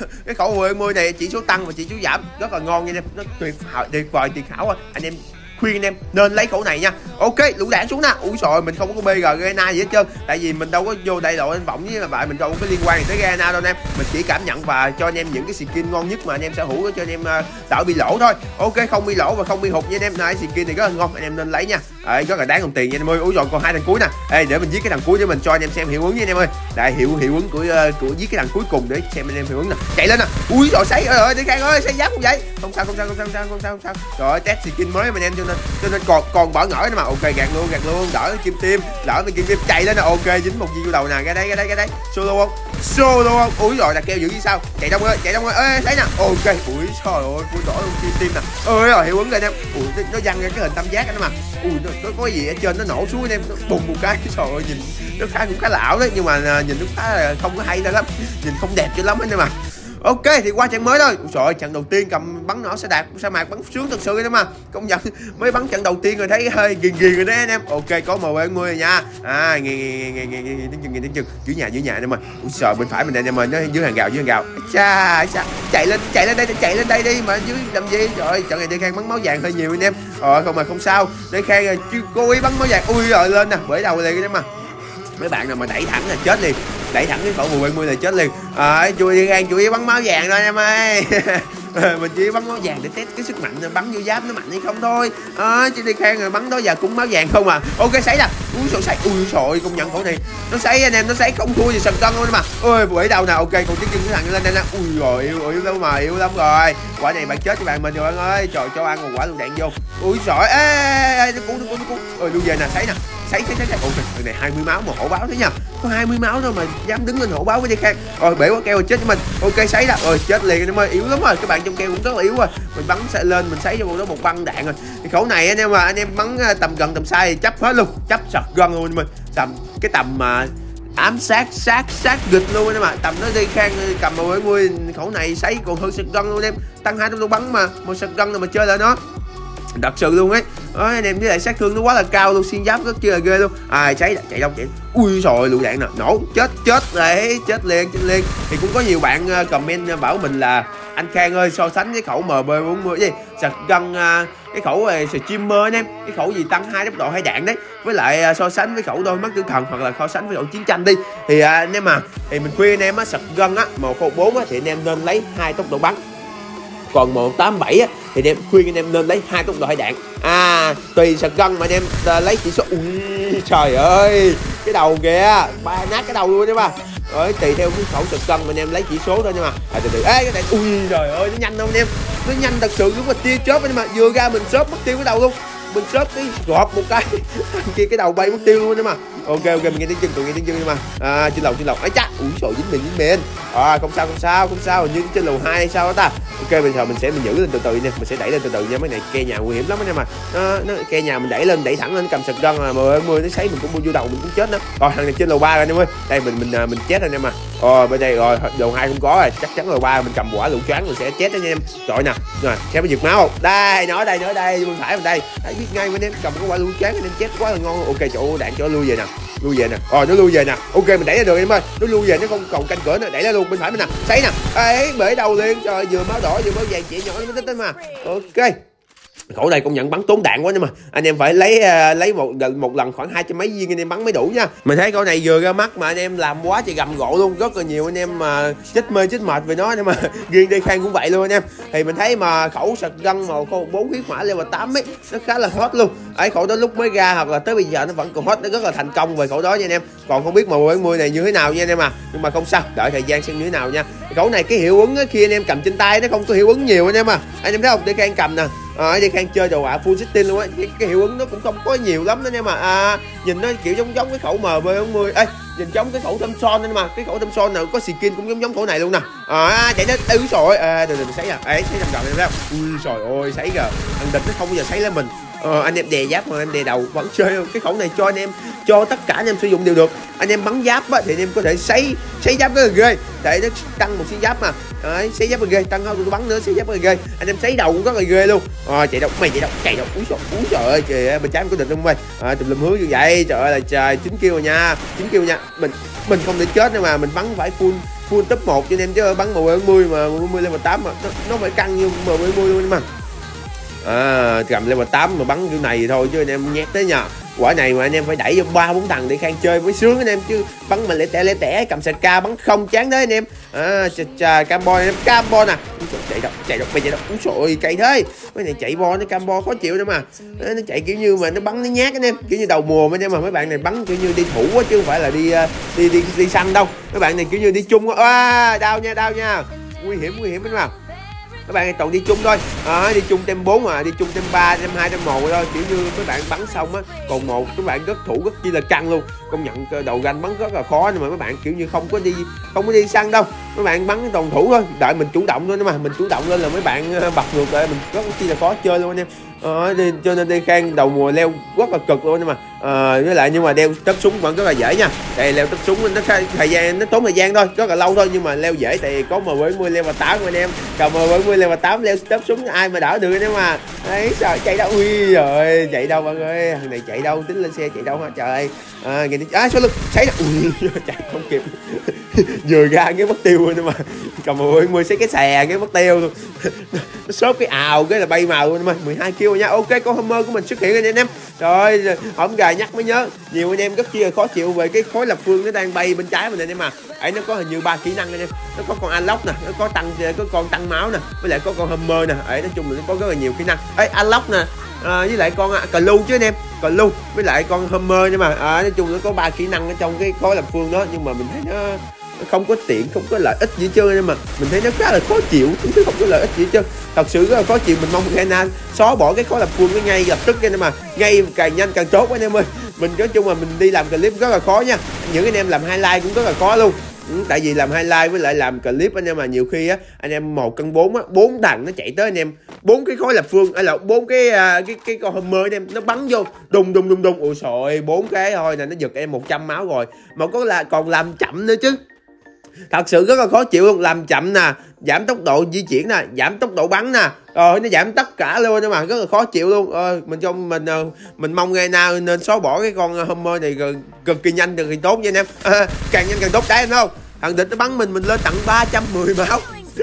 cái khẩu 10 này chỉ số tăng và chỉ số giảm. Rất là ngon nha em. Nó tuyệt tuyệt vời tuyệt hảo. Anh em khuyên anh em nên lấy khẩu này nha. Ok, lũ đạn xuống nè. Ui rồi mình không có bg gana gì hết trơn. Tại vì mình đâu có vô đại đội, anh vọng với là bạn mình đâu có liên quan gì tới gana đâu anh em. Mình chỉ cảm nhận và cho anh em những cái skin ngon nhất mà anh em sở hữu cho anh em à, đỡ bị lỗ thôi. Ok, không bị lỗ và không bị hụt nha anh em. Này, skin thì rất là ngon, anh em nên lấy nha. Đấy, rất là đáng đồng tiền nha anh em ơi. Úi rồi còn hai thằng cuối nè. Ê, để mình giết cái thằng cuối để mình cho anh em xem hiệu ứng nha anh em ơi. Đây hiệu hiệu ứng của uh, của giết cái thằng cuối cùng để xem anh em hiệu ứng nè. Chạy lên nè. Ui rồi sấy ơi ơi đi khang ơi sấy giáp không vậy? Không sao không sao không sao không sao không sao. Không sao rồi test skin mới mà em cho nên cho nên còn còn bỏ ngỡ nữa mà. Ok gạt luôn gạt luôn đỡ kim tim đỡ mình kim tim. Chạy lên nè. Ok dính một viên vô đầu nè. Cái đây cái đây cái đây. Solo không? Solo không? Ui rồi là kêu dữ như sao? Chạy đông ơi chạy đông ơi. Ê thấy nè ok ui trời ơi vui đỏ luôn tim tim nè. Ơi rồi hiệu ứng rồi em. Ui nó, nó văng ra cái hình tam giác đó mà ui nó, nó có gì ở trên nó nổ xuống anh em. Nó bùng một cái trời ơi nhìn nó khá cũng khá lão đấy. Nhưng mà à, nhìn nó khá là không có hay đâu lắm. Nhìn không đẹp cho lắm ấy mà ok, thì qua trận mới thôi. Trời trận đầu tiên cầm bắn nỏ sẽ đạt sa mạc bắn sướng thật sự đó mà. Công nhận, mới bắn trận đầu tiên rồi thấy hơi ghiền ghiền rồi đấy anh em. Ok, có mb bảy mươi nha. À nghe nghe nghe nghe nghe nghe tiếng chừng nghe tiếng chừng dưới nhà dưới nhà anh em ơi. Ủa trời, bên phải mình anh em ơi, nó dưới hàng gạo dưới hàng gạo cha cha. Chạy lên chạy lên đây chạy lên đây đi. Mà dưới làm gì? Trời trận này đi khang bắn máu vàng hơi nhiều anh em. Ờ không mà không sao. Để khang ờ, rồi chứ cố ý bắn máu vàng. Ui rồi lên nè. Bởi đầu liền đấy mà. Mấy bạn nào mà đẩy thẳng là chết liền đẩy thẳng cái khẩu 10 là chết liền. À, chui đi gan chui bắn máu vàng thôi em ơi. Ờ, mình chỉ bắn máu vàng để test cái sức mạnh bắn vô giáp nó mạnh hay không thôi. À, chứ đi khang rồi bắn đó giờ cũng máu vàng không à. Ok sấy nè. Ui sổ sấy. Ui sội công nhận khẩu này. Nó sấy anh em nó sấy không thua gì sần cân luôn mà. Ôi bữa đầu nè ok còn tiếng chân cái thằng lên đây nè. Ui rồi yêu yêu lắm mà yêu lắm rồi. Quả này bạn chết cho bạn mình rồi bạn ơi. Trời cho ăn một quả lựu đạn vô. Ui sỏi ê, ê, ê nó cuốn nó cuốn nó cuốn. Ơi luôn về nè sấy nè sấy sấy sấy ôi trời này 20 máu mà hổ báo thế nha có 20 máu thôi mà dám đứng lên hổ báo với đi khang rồi bể quá, keo rồi chết với mình. Ok, sấy đã. Rồi chết liền em ơi. Yếu lắm rồi. Các bạn trong keo cũng rất là yếu rồi. Mình bắn sẽ lên, mình sấy cho con đó một băng đạn rồi. Thì khẩu này anh em mà anh em bắn ờ, tầm gần, tầm xa thì chấp hết luôn. Chấp sọt gần luôn mình tầm cái tầm mà ám sát sát sát gịch luôn em mà tầm nó đi khang ờ, cầm một bảy mươi khẩu này sấy còn hơn sật gân luôn em. Tăng hai trăm độ bắn mà. Một sật gân là mà chơi lại nó đặc sự luôn ấy. Ôi, anh em với lại sát thương nó quá là cao luôn xuyên giáp rất chưa là ghê luôn. À cháy chạy đông chạy ui rồi lựu đạn nè. Nổ chết chết đấy chết liền chết liền. Thì cũng có nhiều bạn ờ, comment ờ, bảo mình là anh Khang ơi so sánh với khẩu MB40 gì? Sạc gân cái khẩu uh, streamer anh em. Cái khẩu gì tăng hai tốc độ hai đạn đấy. Với lại so sánh với khẩu đôi mắt tử thần hoặc là so sánh với khẩu chiến tranh đi. Thì anh em mà thì mình khuyên anh em á sạc gân á một bốn á thì anh em nên lấy hai tốc độ bắn còn 187 á thì anh em khuyên anh em nên lấy hai tốc độ hai đạn. À tùy sạc gân mà anh em uh, lấy chỉ số ui trời ơi cái đầu kìa ba nát cái đầu luôn đấy mà rồi tùy theo cái khẩu sạc gân mà anh em lấy chỉ số thôi nhưng mà à, từ từ ê cái này ui trời ơi nó nhanh không anh em? Nó nhanh thật sự đúng là tia chớp nhưng mà vừa ra mình chớp mất tiêu cái đầu luôn mình chớp cái gọt một cái. Kia cái đầu bay mất tiêu luôn đấy mà. Ok ok mình nghe tiếng chân tụi nghe tiếng chân nhưng mà. À, trên lầu trên lầu. Ấy chắc ủi trời dính mình dính mình. À, không sao không sao không sao. Hình như trên lầu hai hay sao đó ta. Ok bây giờ mình sẽ mình giữ lên từ từ nha. Mình sẽ đẩy lên từ từ nha. Mấy này ke nhà nguy hiểm lắm anh em mà. Nó, nó ke nhà mình đẩy lên đẩy thẳng lên cầm sật gân là mười mười nó sấy mình cũng vô đầu mình cũng chết đó rồi thằng này trên lầu ba rồi anh em ơi đây mình mình à, mình chết anh em mà rồi bên đây rồi lầu hai không có rồi. Chắc chắn rồi ba mình cầm quả lũ choáng mình sẽ chết anh em. Trời nè, rồi xem có giật máu. Không đây, nói đây nói đây bên phải bên đây. Thấy biết ngay anh em cầm cái quả lũ choáng anh em chết quá là ngon. Ok, chỗ đạn cho lui về nè, lui về nè. Rồi nó lui về nè. Ok, mình đẩy ra được em ơi. Nó lui về, nó không còn canh cửa nữa. Đẩy ra luôn, bên phải mình nè. Thấy nè. Ấy bể đầu liền. Trời, vừa máu đỏ, vừa máu vàng chị nhỏ, nó tính mà. Ok khẩu này công nhận bắn tốn đạn quá nhưng mà anh em phải lấy uh, lấy một một lần khoảng hai trăm mấy viên anh em bắn mới đủ nha. Mình thấy khẩu này vừa ra mắt mà anh em làm quá trời gầm gộ luôn. Rất là nhiều anh em mà chết mê chết mệt về nó nhưng mà riêng đây khang cũng vậy luôn anh em. Thì mình thấy mà khẩu sạc găng màu khô bốn huyết mã level tám ấy nó khá là hot luôn. Ấy khẩu đó lúc mới ra hoặc là tới bây giờ nó vẫn còn hot nó rất là thành công về khẩu đó nha anh em. Còn không biết màu 70 này như thế nào nha anh em à. Nhưng mà không sao đợi thời gian xem như thế nào nha. Khẩu này cái hiệu ứng khi anh em cầm trên tay nó không có hiệu ứng nhiều anh em à. Anh em thấy không? Để khang cầm nè. Ờ, à, đi khang chơi đồ họa full city luôn á. Cái, cái hiệu ứng nó cũng không có nhiều lắm đó nha mà. À, nhìn nó kiểu giống giống cái khẩu mb 40 ê nhìn giống cái khẩu thâm son nên mà. Cái khẩu thâm son nào có skin cũng giống giống khẩu này luôn nè. Ờ, à chạy đến. Ứ rồi à, từ từ sấy à ấy sấy làm gần em thấy không ui trời ơi sấy kìa. Thằng địch nó không bao giờ sấy lên mình ờ, anh em đè giáp mà anh đè đầu vẫn chơi không cái khẩu này cho anh em cho tất cả anh em sử dụng đều được. Anh em bắn giáp á, thì anh em có thể xây xây giáp rất là ghê. Để nó tăng một xí giáp mà. Đấy xây giáp là ghê. Tăng hơn tôi bắn nữa xây giáp là ghê. Anh em xây đầu cũng rất là ghê luôn. À, chạy đâu mày chạy đâu chạy đâu úi trời úi trời ơi trời bên trái có địch không mày? À, tùm lum hướng như vậy. Trời ơi là trời chín kêu rồi nha chín kêu nha. Mình mình không để chết nhưng mà mình bắn phải full full top 1 cho nên chứ bắn mà mười mà mười lên tám mà. Nó, nó phải căng như mà mười luôn mà à, cầm level 8 mà bắn kiểu này thì thôi chứ anh em nhét tới nhờ. Quả này mà anh em phải đẩy vô ba bốn thằng để khang chơi mới sướng anh em chứ bắn mà lẻ tẻ lẻ tẻ cầm sạch ca bắn không chán đấy anh em. À chà, chà cambo anh em cambo nè chạy đâu chạy đâu bây chạy đâu. Úi trời cay thế. Mấy này chạy bo nó cambo khó chịu nữa mà. Nó, nó chạy kiểu như mà nó bắn nó nhát anh em kiểu như đầu mùa anh em mà mấy bạn này bắn kiểu như đi thủ quá chứ không phải là đi đi đi đi đi săn đâu. Mấy bạn này kiểu như đi chung quá à, đau nha đau nha. Nguy hiểm nguy hiểm đúng không các bạn toàn đi chung thôi. Ờ, à, đi chung tem 4 mà đi chung tem 3 tem 2 tem 1 thôi. Kiểu như các bạn bắn xong á còn một các bạn rất thủ rất chi là căng luôn. Công nhận đầu ganh bắn rất là khó nhưng mà các bạn kiểu như không có đi không có đi săn đâu. Các bạn bắn toàn thủ thôi đợi mình chủ động thôi mà. Mình chủ động lên là mấy bạn ờ, bật ngược lại mình rất chi là khó chơi luôn anh em ờ, đi, cho nên đi khang đầu mùa leo rất là cực luôn nhưng mà ờ, với lại nhưng mà đeo tấp súng vẫn rất là dễ nha. Tại leo tấp súng nó thời gian nó tốn thời gian thôi rất là lâu thôi nhưng mà leo dễ tại có M70 leo và tám anh em. Cầm M70 leo và tám leo tấp súng ai mà đỡ được nếu mà ấy trời chạy đâu? Ui rồi chạy đâu bạn ơi? Thằng này chạy đâu? Tính lên xe chạy đâu hả? Trời. Ờ, à, nghe tiếng à, số lực cháy ui chạy không kịp. vừa ra cái mất tiêu luôn mà cầm M70 xé cái xè cái mất tiêu luôn. Nó xốp cái ào cái là bay màu luôn mà. 12 kg nha. Ok con Hummer của mình xuất hiện rồi nha anh em. Rồi hổng gà nhắc mới nhớ. Nhiều anh em rất chi là khó chịu về cái khối lập phương nó đang bay bên trái mình anh em mà ấy nó có hình như ba kỹ năng anh em. Nó có con unlock nè nó có tăng có con tăng máu nè với lại có con Hummer nè. Ấy nói chung là nó có rất là nhiều kỹ năng. Ấy unlock nè à, với lại con à, cờ lưu chứ anh em. Cờ lưu với lại con Hummer nhưng mà. À, nói chung nó có ba kỹ năng ở trong cái khối lập phương đó nhưng mà mình thấy nó không có tiện không có lợi ích gì hết nhưng mà mình thấy nó khá là khó chịu chứ không có lợi ích gì chứ thật sự rất là khó chịu mình mong Ukraine xóa bỏ cái khối lập phương cái ngay lập tức cái mà ngay càng nhanh càng tốt anh em ơi. Mình nói chung là mình đi làm clip rất là khó nha. Những anh em làm highlight cũng rất là khó luôn. Ừ, tại vì làm highlight với lại làm clip anh em mà nhiều khi á anh em một cân bốn á bốn thằng nó chạy tới anh em. Bốn cái khối lập phương hay là bốn cái à, cái cái con Hummer anh em nó bắn vô. Đùng đùng đùng đùng. Ôi trời bốn cái thôi là nó giật em 100 máu rồi. Mà có là còn làm chậm nữa chứ thật sự rất là khó chịu luôn. Làm chậm nè giảm tốc độ di chuyển nè giảm tốc độ bắn nè. Rồi nó giảm tất cả luôn nhưng mà rất là khó chịu luôn. Ờ, mình trong mình ờ, mình mong ngày nào nên xóa bỏ cái con ờ, Hummer này cực, cực kỳ nhanh cực kỳ tốt nha anh em. À, càng nhanh càng tốt. Đấy anh không? Thằng địch nó bắn mình mình lên tặng 310 máu.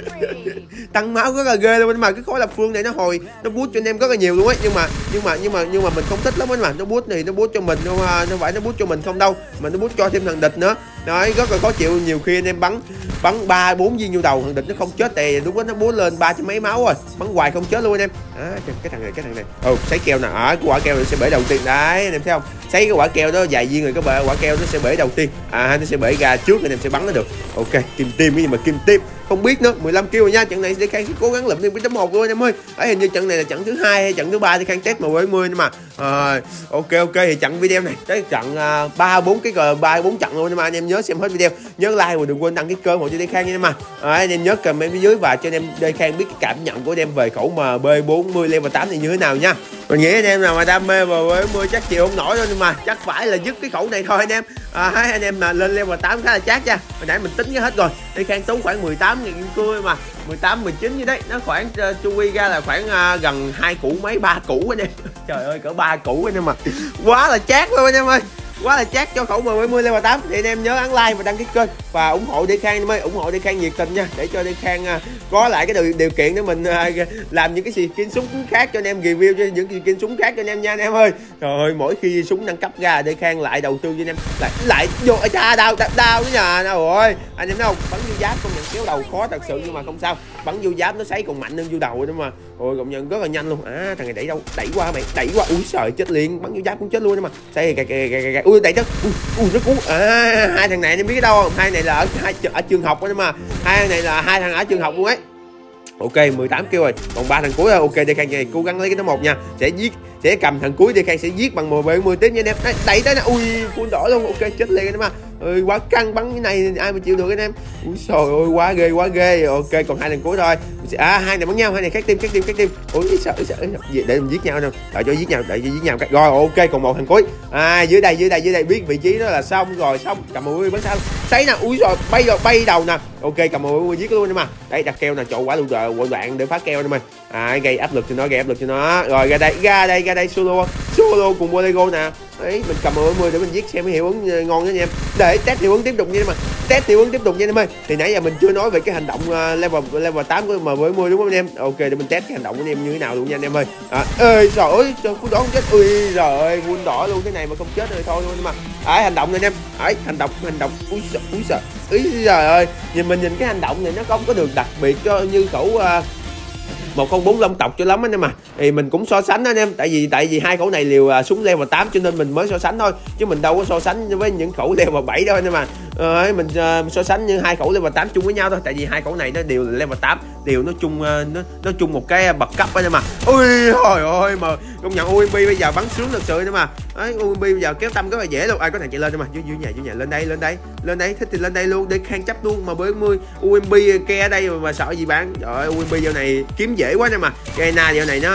Tăng máu rất là ghê luôn nhưng mà cái khối lập phương này nó hồi nó bút cho anh em rất là nhiều luôn ấy. Nhưng mà nhưng mà nhưng mà nhưng mà mình không thích lắm ấy mà. Nó bút này nó bút cho mình nhưng nó phải nó bút cho mình không đâu mà nó bút cho thêm thằng địch nữa đấy rất là khó chịu. Nhiều khi anh em bắn bắn ba bốn viên vô đầu thằng địch nó không chết tè lúc đó nó búa lên ba trăm mấy máu rồi. Bắn hoài không chết luôn anh em. À, cái thằng này cái thằng này ừ sấy keo nè. À, cái quả keo này sẽ bể đầu tiên. Đấy anh em thấy không? Sấy cái quả keo đó dài viên rồi các bể quả keo nó sẽ bể đầu tiên. À nó sẽ bể ra trước anh em sẽ bắn nó được. Ok kim tim cái gì mà kim tim không biết nữa 15 kg rồi nha. Trận này sẽ khang sẽ cố gắng lượm thêm cái chấm một luôn anh em ơi. Ấy hình như trận này là trận thứ hai hay trận thứ ba thì khang test mà 70 nhưng mà. À, ok ok thì trận video này tới trận à, ba bốn cái cờ ba bốn trận luôn nhưng mà anh em nhớ xem hết video. Nhớ like và đừng quên đăng ký kênh hộ cho đi Khang nha mà. À, anh em nhớ comment phía dưới và cho anh em Đê Khang biết cái cảm nhận của anh em về khẩu MB40 level 8 này như thế nào nha. Mình nghĩ anh em nào mà đam mê vào với mưa chắc chịu không nổi đâu nhưng mà chắc phải là dứt cái khẩu này thôi anh em. À, anh em mà lên level 8 khá là chát nha. Hồi nãy mình tính cái hết rồi. Đi Khang tốn khoảng 18 nghìn kim cươi mà. 18 19 như đấy. Nó khoảng uh, chu quy ra là khoảng uh, gần hai củ mấy ba củ anh em. Trời ơi cỡ ba củ anh em mà quá là chát luôn anh em ơi quá là chát cho khẩu M70 level 8 thì anh em nhớ ấn like và đăng ký kênh và ủng hộ đi Khang mới ủng hộ đi Khang nhiệt tình nha để cho đi Khang à, có lại cái điều, điều kiện để mình à, làm những cái skin súng khác cho anh em review cho những skin súng khác cho anh em nha anh em ơi. Trời ơi mỗi khi súng nâng cấp ra đi Khang lại đầu tư cho anh em lại lại vô cha đau đau, đau cái nhà đâu rồi. Anh em thấy không? Bắn vô giáp công nhận kéo đầu khó thật sự nhưng mà không sao. Bắn vô giáp nó sấy còn mạnh hơn vô đầu nữa mà. Ôi công nhận rất là nhanh luôn. À thằng này đẩy đâu? Đẩy qua mày đẩy qua. Ui trời chết liền. Bắn vô giáp cũng chết luôn nhưng mà. Xây kìa kìa kìa kìa ui đẩy chắc ui, ui nó cứu à hai thằng này em biết cái đâu không? Hai này là ở hai ở trường học đó mà. Hai thằng này là hai thằng ở trường học luôn ấy. Ok 18 kêu rồi. Còn ba thằng cuối rồi. Ok đây khang này cố gắng lấy cái nó một nha. Sẽ giết sẽ cầm thằng cuối đi khang sẽ giết bằng 10 10 tiếp nha anh em. Đấy, đẩy tới nè ui full đỏ luôn. Ok chết liền anh em à ơi quá căng bắn cái này, ai mà chịu được anh em? Ui trời ơi, quá ghê quá ghê. Ok, còn hai lần cuối thôi à hai này bắn nhau, hai này khác tim khác tim khác tim ui sợ sợ để mình giết nhau nè. Đợi cho giết nhau, đợi cho giết nhau. Rồi, ok, còn một thằng cuối. À dưới đây dưới đây dưới đây. Biết vị trí đó là xong rồi, xong. Cầm mũi bắn sao thấy nè ui rồi bay rồi bay đầu nè ok cầm mười giết luôn em mà. Đấy đặt keo nè chỗ quả luôn rồi, quận đoạn để phá keo em ơi à gây áp lực cho nó gây áp lực cho nó. Rồi ra đây ra đây ra đây solo solo cùng Bolego nè. Đấy mình cầm 10 để mình giết xem cái hiệu ứng ngon đó anh em. Để test hiệu ứng tiếp tục nha mà test tiểu ứng tiếp tục nha anh em ơi. Thì nãy giờ mình chưa nói về cái hành động ờ, level level 8 của m 10 đúng không anh em? Ok để mình test cái hành động của anh em như thế nào luôn nha anh em ơi. À, ơi trời ơi trời phun đỏ không chết. Ui trời ơi đỏ luôn. Cái này mà không chết rồi thôi luôn mà ấy à ấy hành động này anh em. Ấy hành động hành động. Ui sợ ui sợ ý trời ơi. Nhìn mình nhìn cái hành động này nó không có được đặc biệt cho như khẩu uh, một con bốn long tộc cho lắm anh em mà thì mình cũng so sánh anh em. Tại vì tại vì hai khẩu này liều à, súng level 8 cho nên mình mới so sánh thôi. Chứ mình đâu có so sánh với những khẩu level 7 đâu anh em mà ờ, mình uh, mình so sánh như hai khẩu level 8 chung với nhau thôi. Tại vì hai khẩu này nó đều là level 8 đều nó chung uh, nó nó chung một cái ờ, bậc cấp đó em mà. Ui hồi ơi mà công nhận UMP bây giờ bắn sướng thật sự nữa mà ấy UMP bây giờ kéo tâm rất là dễ luôn. Ai có thằng chạy lên mà. Dưới dưới nhà dưới nhà. Lên đây lên đây. Lên đây thích thì lên đây luôn. Để khang chấp luôn. Mà 40 UMB ke ở đây mà sợ gì bạn trời ơi UMB giờ này kiếm dễ quá nha mà. Gaina giờ này nó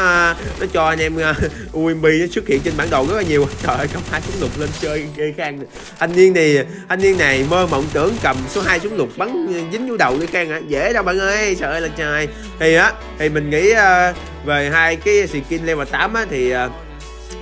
nó cho anh em ờ, uh, UMB nó xuất hiện trên bản đồ rất là nhiều. Trời ơi cầm hai súng lục lên chơi gây khang anh niên thì anh niên này mơ mộng tưởng cầm số 2 súng lục bắn dính vô đầu gây khang hả? Dễ đâu bạn ơi sợ ơi là trời. Thì á thì mình nghĩ uh, về hai cái skin level 8 á thì uh,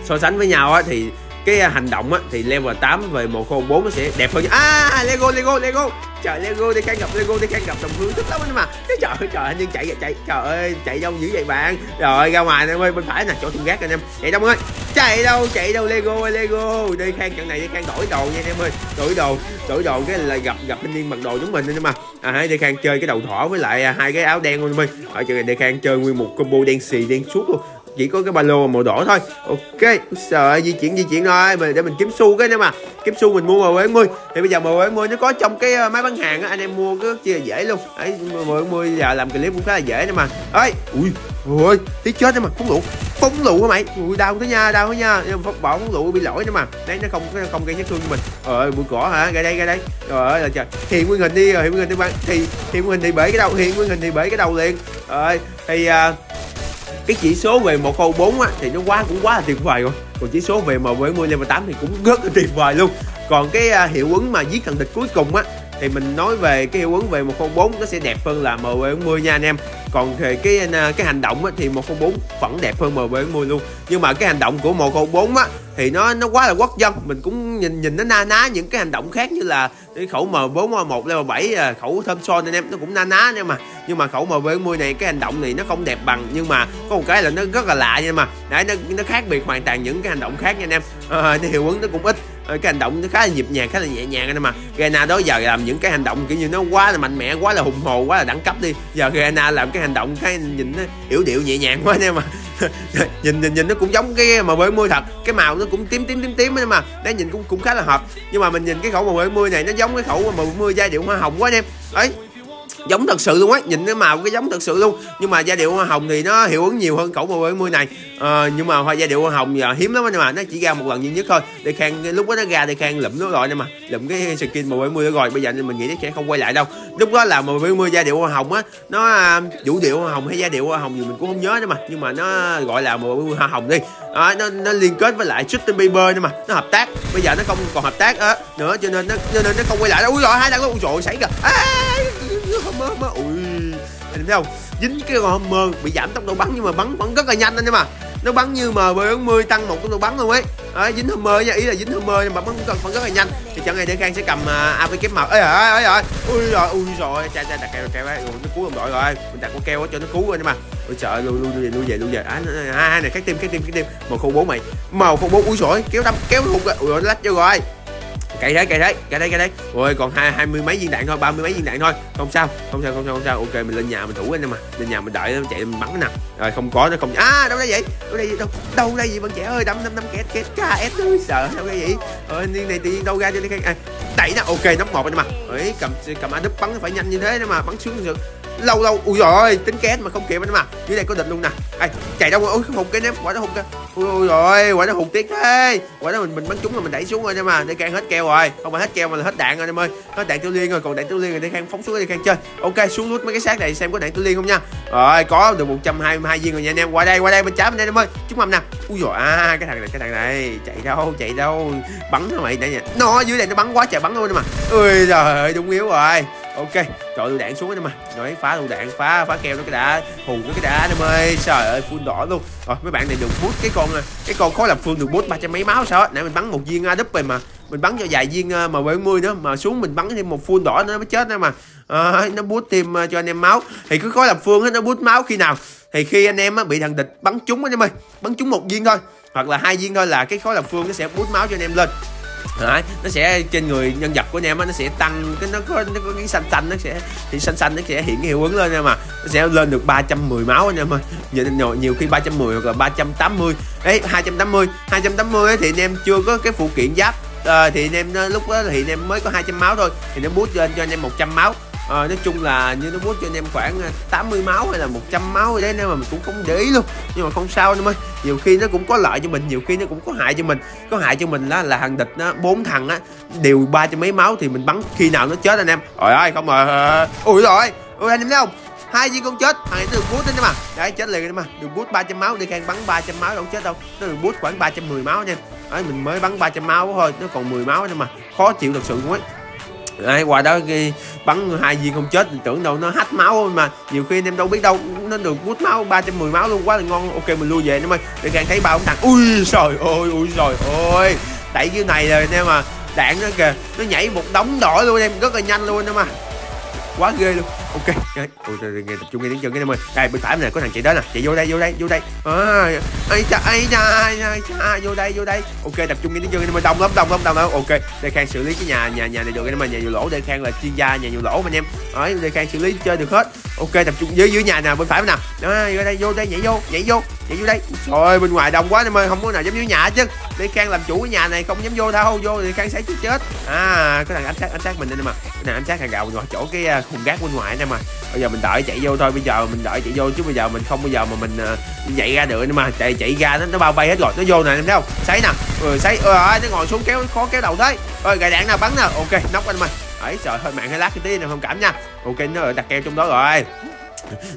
so sánh với nhau á, thì cái à, hành động á, thì level 8 về một khô 4 nó sẽ đẹp hơn. À lego lego lego. Trời, lego đi khang gặp, lego đi khang gặp đồng hương thích lắm anh mà cái trời ơi, trời anh nhưng chạy chạy, trời ơi, chạy đâu dữ vậy bạn? Rồi ra ngoài em ơi bên phải nè, chỗ thùng gác anh em. Chạy đâu ơi chạy đâu chạy đâu, lego ơi, lego. Đi khang trận này đi khang đổi đồ nha anh em ơi. Đổi đồ đổi đồ cái là gặp gặp anh niên mặc đồ giống mình anh em mà à đi khang chơi cái đầu thỏ với lại à, hai cái áo đen luôn em ơi. Ở chỗ này đi khang chơi nguyên một combo đen xì, đen suốt luôn chỉ có cái ba lô màu đỏ thôi. Ok sợ di chuyển di chuyển thôi. Mình để mình kiếm xu cái nữa mà. Kiếm xu mình mua màu 70 thì bây giờ màu 70 nó có trong cái ờ, máy bán hàng á anh em mua cứ chia dễ luôn. Ấy màu 70 giờ làm clip cũng khá là dễ nữa mà. Ấy ui ôi tí chết nữa mà. Phóng lụ phóng lụ hả mày? Ui đau thế nha đau thế nha. Phóng bỏ phóng lụ bị lỗi nữa mà. Đấy nó không không gây sát thương cho mình. Ờ bụi cỏ hả? Ra đây ra đây. Rồi ơi là trời. Hiện nguyên hình đi ờ, hiện nguyên hình đi bạn thì hiện nguyên hình thì bể cái đầu hiện nguyên hình thì bể cái đầu liền. Rồi thì uh, cái chỉ số về một khâu 4 á thì nó quá cũng quá là tuyệt vời rồi. Còn chỉ số về M70 level 8 thì cũng rất là tuyệt vời luôn. Còn cái à, hiệu ứng mà giết thằng địch cuối cùng á thì mình nói về cái hiệu ứng về 104 nó sẽ đẹp hơn là M70 nha anh em. Còn về cái à, cái hành động á, thì 104 vẫn đẹp hơn M70 luôn. Nhưng mà cái hành động của 104 á thì nó nó quá là quốc dân. Mình cũng nhìn nhìn nó na ná những cái hành động khác như là cái khẩu M41 level 7 à, khẩu thơm son anh em nó cũng na ná nhưng mà. Nhưng mà khẩu M70 này cái hành động này nó không đẹp bằng nhưng mà có một cái là nó rất là lạ nhưng mà. Đấy nó nó khác biệt hoàn toàn những cái hành động khác nha anh em. À, hiệu ứng nó cũng ít. Ờ, cái hành động nó khá là nhịp nhàng, khá là nhẹ nhàng anh mà. Gana đó giờ làm những cái hành động kiểu như nó quá là mạnh mẽ, quá là hùng hồ, quá là đẳng cấp đi. Giờ Gana làm cái hành động cái nhìn nó yếu điệu nhẹ nhàng quá anh em mà. Nhìn nhìn nhìn nó cũng giống cái màu bơi môi thật. Cái màu nó cũng tím tím tím tím anh mà. Đấy nhìn cũng cũng khá là hợp. Nhưng mà mình nhìn cái khẩu màu bơi môi này nó giống cái khẩu màu môi giai điệu hoa hồng quá anh em ấy giống thật sự luôn á nhìn cái màu cái giống thật sự luôn. Nhưng mà giai điệu hoa hồng thì nó hiệu ứng nhiều hơn khẩu màu 70 này. À, nhưng mà hoa giai điệu hoa hồng giờ hiếm lắm nhưng mà nó chỉ ra một lần duy nhất thôi. Để khang lúc đó nó ra thì khang lụm nó rồi nhưng mà lụm cái skin màu 70 đó rồi. Bây giờ mình nghĩ nó sẽ không quay lại đâu. Lúc đó là màu 70 giai điệu hoa hồng á nó à, vũ điệu hoa hồng hay giai điệu hoa hồng gì mình cũng không nhớ nữa mà. Nhưng mà nó gọi là màu 70 hoa hồng đi. À, nó, nó liên kết với lại Justin Bieber nữa mà. Nó hợp tác. Bây giờ nó không còn hợp tác á nữa cho nên nó cho nên nó không quay lại đâu. Ui rồi hai thằng ui rồi xảy kìa à, mơ mơ ui. Anh thấy không? Dính cái con mơ bị giảm tốc độ bắn nhưng mà bắn vẫn rất là nhanh anh em mà nó bắn như mb 40 tăng một tốc độ bắn luôn ấy. À, dính mơ nha. Ý là dính mơ nhưng mà bắn cần vẫn rất là nhanh. Thì chẳng ngày để khang sẽ cầm à, uh, ap kép màu. Ơi ấy rồi ui rồi ui rồi cha cha đặt keo keo ấy rồi nó cứu đồng đội rồi. Mình đặt con keo cho nó cứu rồi nhưng mà ôi trời lui lui về lui về. Lui về à, hai này cái tim cái tim cái tim. Màu khô bố mày. Màu khô bố. Ui rồi kéo đâm kéo hụt rồi ui rồi nó lách vô rồi cậy đấy cậy đấy cậy đấy cậy đấy. Rồi còn hai hai mươi mấy viên đạn thôi ba mươi mấy viên đạn thôi. Không sao không sao không sao không sao. Ok mình lên nhà mình thủ anh em mà lên nhà mình đợi nó chạy mình bắn nè. Rồi không có nó không à đâu đây vậy? Đâu đây đâu đâu đây gì bạn trẻ ơi? Đâm đâm đâm két két ép ơi sợ đâu đây vậy? Ờ này tự nhiên đâu ra cho đi à, đẩy nó. Ok nóc một anh em mà ấy cầm cầm anh đúp bắn phải nhanh như thế nữa mà bắn xuống được lâu lâu. Ui rồi tính két mà không kịp anh mà dưới đây có địch luôn nè. Ai chạy đâu? Ôi hùng cái ném quả nó hùng cái. Ui rồi quả nó hùng tiếc thế. Quả đó mình mình bắn trúng là mình đẩy xuống rồi nha mà để khang hết keo rồi. Không phải hết keo mà là hết đạn rồi em ơi. Hết đạn tiêu liên rồi, còn đạn tiêu liên rồi để khang phóng xuống để khang chơi. Ok, xuống nút mấy cái xác này xem có đạn tiêu liên không nha. Rồi, có được 122 viên rồi nha anh em. Qua đây qua đây, bên trái bên đây em ơi. Chúc mầm nè. Ui rồi à cái thằng này, cái thằng này. Chạy đâu chạy đâu. Bắn nó mày? Nãy nha nó dưới đây nó bắn quá trời bắn luôn mà ui trời ơi, đúng yếu rồi ok trời lựu đạn xuống đó mà. Nói phá lựu đạn phá phá keo nó cái đã. Hù nó cái đã em ơi. Trời ơi full đỏ luôn. Rồi mấy bạn này được bút cái con cái con khối lập phương được bút ba trăm mấy máu sao nãy mình bắn một viên a đúp rồi mà. Mình bắn cho vài viên uh, mà 70 nữa. Mà xuống mình bắn thêm một full đỏ nữa nó mới chết nữa mà. Ờ, à, nó bút thêm uh, cho anh em máu. Thì cứ có làm phương á nó bút máu khi nào. Thì khi anh em bị thằng địch bắn trúng anh em ơi. Bắn trúng một viên thôi. Hoặc là hai viên thôi là cái khối lập phương nó sẽ bút máu cho anh em lên. Đấy, nó sẽ trên người nhân vật của anh em á, nó sẽ tăng cái nó có nó có cái xanh xanh nó sẽ thì xanh xanh nó sẽ hiện cái hiệu ứng lên nha mà. Nó sẽ lên được 310 máu anh em ơi. Nhiều, nhiều nhiều khi 310 hoặc là 380 ấy 280 280 ấy, thì anh em chưa có cái phụ kiện giáp à, thì anh em lúc đó thì anh em mới có 200 máu thôi. Thì nó boost lên cho anh em 100 máu à, nói chung là như nó boost cho anh em khoảng ờ, 80 máu hay là 100 máu gì đấy nên mà mình cũng không để ý luôn. Nhưng mà không sao anh em ơi nhiều khi nó cũng có lợi cho mình nhiều khi nó cũng có hại cho mình. Có hại cho mình đó là thằng địch nó bốn thằng á đều ba trăm mấy máu thì mình bắn khi nào nó chết anh em. Rồi ơi không mà ờ, ui rồi ui anh em thấy không? Hai viên con chết thằng này nó được boost đấy mà đấy chết liền đấy mà được boost 300 máu đi khang bắn 300 máu đâu chết đâu. Nó được boost khoảng 310 máu nha. Đấy mình mới bắn 300 máu thôi nó còn 10 máu nữa mà. Khó chịu thật sự luôn ấy. Đấy, qua đó ghi bắn hai viên không chết mình tưởng đâu nó hách máu mà. Nhiều khi anh em đâu biết đâu nó được hút máu 310 máu luôn quá là ngon. Ok mình lui về nó ơi. Để càng thấy ba ông thằng ui trời ơi ui trời ơi. Đẩy cái này rồi anh em mà đạn nó kìa nó nhảy một đống đỏ luôn em rất là nhanh luôn em mà quá ghê luôn ok ôi nghe tập trung nghe tiếng chân cái em ơi đây bên phải này có thằng chạy đến nè. Chạy vô đây vô đây vô đây. À, ai cha ai cha ai cha vô đây vô đây. Ok tập trung nghe tiếng chân em ơi đông lắm đông lắm đông lắm. Ok đây khang xử lý cái nhà nhà nhà này được em ơi nhà nhiều lỗ đây khang là chuyên gia nhà nhiều lỗ mà anh em. Đấy đây khang xử lý chơi được hết. Ok tập trung dưới dưới nhà nào bên phải nè nào. Đó vô đây vô đây nhảy vô nhảy vô nhảy vô đây. Trời ơi bên ngoài đông quá em ơi không có nào dám dưới nhà chứ. Đây khang làm chủ cái nhà này không dám vô đâu vô thì khang sẽ chết. Chết à cái thằng ám sát ám sát mình đây nè mà. Cái thằng ám sát thằng gạo ngồi chỗ cái à, khung gác bên ngoài nè mà. Bây giờ mình đợi chạy vô thôi bây giờ mình đợi chạy vô chứ bây giờ mình không bao giờ mà mình uh, chạy ra được nữa mà. Chạy chạy ra nó nó bao vây hết rồi nó vô nè em thấy không? Sấy nè. Ừ, sấy ừ, nó ngồi xuống kéo khó kéo đầu thế ơi gài đạn nào bắn nè. Ok nóc anh mày ấy trời hơi mạng hay lát cái tí nào không cảm nha. Ok nó rồi đặt keo trong đó rồi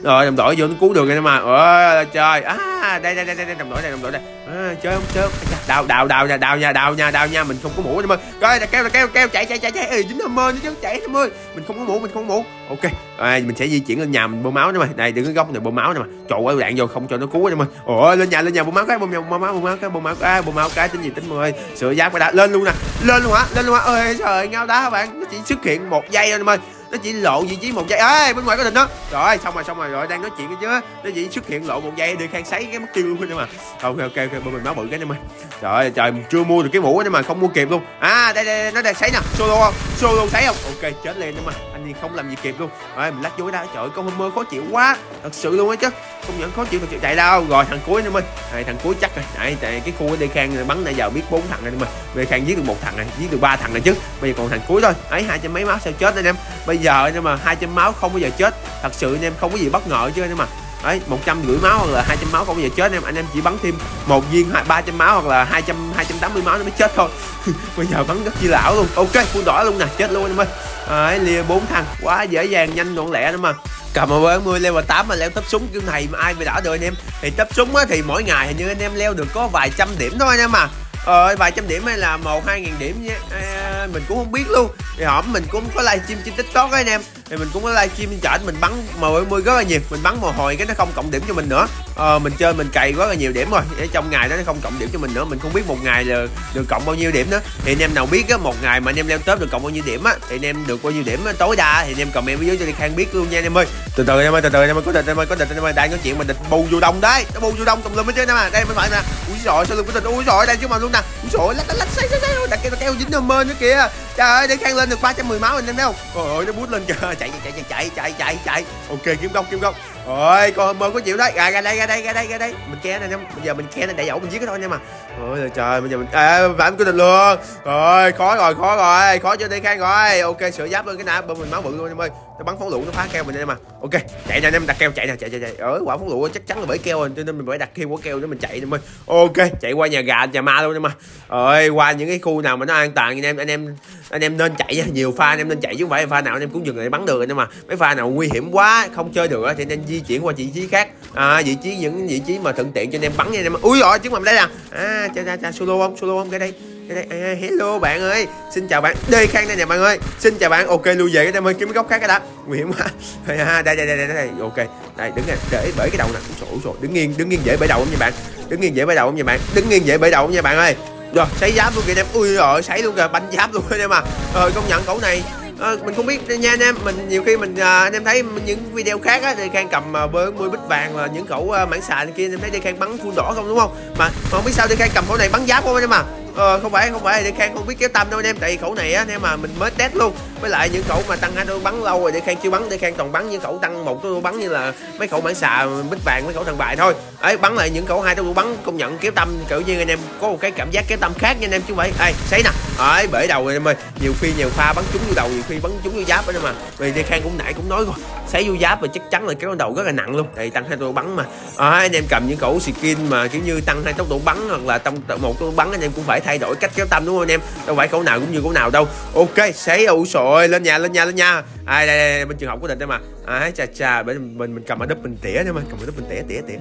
rồi đồng đội vô nó cứu được rồi mà. Ôi trời. À đây đây đây đây đồng đội đây đồng đội đây. À, chơi không chơi không? Đào đào đào nha đào nha đào nha đào nha. Mình không có mũ em ơi rồi kêu kêu kêu chạy chạy chạy chạy. Ơi dính hammer nữa chứ chạy em ơi mình không có mũ mình không có mũ ok à, mình sẽ di chuyển lên nhà mình bơm máu nữa mà. Này đừng có góc này bơm máu nè mà. Trời ơi đạn vô không cho nó cứu em ơi ôi lên nhà lên nhà bơm máu cái bơm máu bơm máu bơm máu cái bơm máu cái bơm máu cái tính gì tính mười. Sửa giáp cái đã. Lên luôn nè lên luôn hả? Lên luôn hả? Ơi trời ngao đá các bạn. Nó chỉ xuất hiện một giây thôi em ơi nó chỉ lộ vị trí một giây. Ê bên ngoài có địch đó. Rồi xong rồi xong rồi rồi đang nói chuyện cái chứ. Nó chỉ xuất hiện lộ một giây đi khang sấy cái mất tiêu luôn nữa mà. Ok ok ok bên mình báo bự cái em ơi trời ơi trời chưa mua được cái mũ nhưng mà không mua kịp luôn. À đây đây, đây nó đang sấy nè. Solo không? Solo sấy không? Ok chết lên nhưng mà. Anh thì không làm gì kịp luôn. Rồi mình lách vô đó. Trời ơi con mơ khó chịu quá. Thật sự luôn á chứ không nhận khó chịu thật sự chạy đâu. Rồi, thằng cuối nữa ơi này thằng cuối chắc rồi. Này tại cái khu đi đây khang bắn nãy giờ biết bốn thằng rồi mà về khang giết được một thằng này, giết được ba thằng này chứ. Bây giờ còn thằng cuối thôi. Ấy, hai trăm mấy máu sao chết anh em? Bây giờ, anh em mà hai trăm máu không bao giờ chết. Thật sự, anh em, không có gì bất ngờ chứ anh em mà ấy, một trăm rưỡi máu hoặc là hai trăm máu không bao giờ chết, anh em. Anh em chỉ bắn thêm một viên hai, ba trăm máu hoặc là hai trăm hai trăm tám mươi máu nó mới chết thôi. Bây giờ bắn rất chi lão luôn. Ok full đỏ luôn nè. Chết luôn, anh em ơi. Đấy lìa bốn thằng. Quá dễ dàng, nhanh, gọn lẹ nữa mà cầm một bốn mươi level 8 mà leo tấp súng. Kiểu này mà ai mà đỡ được anh em? Thì tấp súng á thì mỗi ngày hình như anh em leo được có vài trăm điểm thôi anh em mà ờ vài trăm điểm hay là một hai ngàn điểm nhé. À, mình cũng không biết luôn. Thì hổm mình cũng có livestream trên tiktok á anh em. Thì mình cũng có livestream trên chợ. Mình bắn M70 rất là nhiều. Mình bắn một hồi cái nó không cộng điểm cho mình nữa ờ, mình chơi mình cày quá là nhiều điểm rồi để trong ngày đó nó không cộng điểm cho mình nữa mình không biết một ngày là được cộng bao nhiêu điểm nữa thì anh em nào biết á một ngày mà anh em leo top được cộng bao nhiêu điểm á thì anh em được bao nhiêu điểm á, tối đa thì anh em comment phía dưới cho đi khang biết luôn nha anh em ơi từ từ anh em ơi từ từ anh em ơi có địch anh em ơi có địch anh em ơi đang nói chuyện mà địch bù vô đông đấy nó bù vô đông tùm lum hết trơn em à đây bên phải nè ui rồi sao lưng của địch ui rồi đang trước mà luôn nè ui rồi lách lách xoay xoay xay đặt keo keo dính hammer nữa kìa trời ơi để khang lên được 310 máu anh em thấy không trời ơi nó bút lên kìa chạy chạy chạy chạy chạy chạy chạy ok kiếm góc kiếm góc ôi con mơ có chịu đấy ra ra đây ra đây ra đây ra đây mình ke này nha bây giờ mình ke này để dẫu mình giết cái thôi nha mà à ôi trời bây giờ mình à, phải của địch luôn rồi khó rồi khó rồi khó cho đi khang rồi ok sửa giáp lên cái nào bơm mình máu bự luôn em ơi nó bắn phóng lựu nó phá keo mình anh em à ok chạy nè em đặt keo chạy nè chạy chạy chạy ở quả phóng lựu chắc chắn là bởi keo rồi cho nên mình phải đặt keo quả keo để mình chạy em ơi ok chạy qua nhà gà nhà ma luôn anh em à rồi qua những cái khu nào mà nó an toàn anh em anh em anh em nên chạy nha nhiều pha anh em nên chạy chứ không phải pha nào anh em cũng dừng lại bắn được anh em mà mấy pha nào nguy hiểm quá không chơi được thì anh em di chuyển qua vị trí khác. À, vị trí những vị trí mà thuận tiện cho anh em bắn nha anh em. Ui rồi chứng mầm đây nè. À cha cha cha solo không solo không cái đây cái đây. À, hello bạn ơi. Xin chào bạn. Đây khang đây nè bạn ơi. Xin chào bạn. Ok lui về cái em ơi kiếm cái góc khác cái đã nguy hiểm quá. À, đây đây đây đây đây. Ok. Đây đứng này để bể cái đầu nè. Sổ sổ đứng nghiêng đứng nghiêng dễ bể đầu không nha bạn. Đứng nghiêng dễ bể đầu không nha bạn. Đứng nghiêng dễ bể đầu không nha bạn ơi. Rồi sấy giáp luôn kìa em. Ui rồi sấy luôn kìa. Banh giáp luôn anh em à. Rồi công nhận cẩu này à, mình không biết nha anh em mình nhiều khi mình à, anh em thấy những video khác á thì khang cầm à, bơi mươi bích vàng và những khẩu à, mảng xà này kia anh em thấy đi khang bắn full đỏ không đúng không? Mà, mà không biết sao đi khang cầm khẩu này bắn giáp không anh em à? Ờ, không phải không phải. Đi khang không biết kéo tâm đâu anh em. Tại khẩu này á anh em mà mình mới test luôn. Với lại những khẩu mà tăng hai đôi bắn lâu rồi để khang chưa bắn để khang toàn bắn những khẩu tăng một đôi bắn như là mấy khẩu bản xà bích vàng mấy khẩu thằng bài thôi. Ấy bắn lại những khẩu hai đôi bắn công nhận kéo tâm kiểu như anh em có một cái cảm giác kéo tâm khác nha anh em chứ không phải. Ai sấy nè. Ấy bể đầu anh em ơi nhiều phi nhiều pha bắn trúng vô đầu nhiều khi bắn trúng vô giáp anh em mà. Vì đi khang cũng nãy cũng nói rồi sấy vô giáp và chắc chắn là kéo đầu rất là nặng luôn. Tại tăng hai đôi bắn mà. À, anh em cầm những khẩu skin mà kiểu như tăng hai tốc độ bắn hoặc là tăng một tốc độ bắn anh em cũng phải thay đổi cách kéo tâm đúng không anh em? Đâu phải khẩu nào cũng như khẩu nào đâu. Ok sấy ủ sội lên nhà lên nhà lên nhà. Ai đây, đây, đây bên trường học của định đây mà. Ai chà chà bên mình mình cầm ở đúp mình tỉa nữa mà cầm ở đúp mình tỉa tỉa tỉa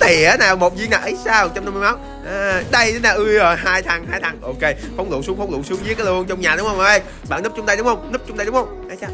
tỉa nào một viên nào ấy sao trăm năm mươi máu à, ờ, đây thế nào ui rồi hai thằng hai thằng. Ok phóng lựu xuống phóng lựu xuống giết cái luôn trong nhà đúng không ơi? Bạn núp trong đây đúng không? Núp trong đây đúng không? Ấy cha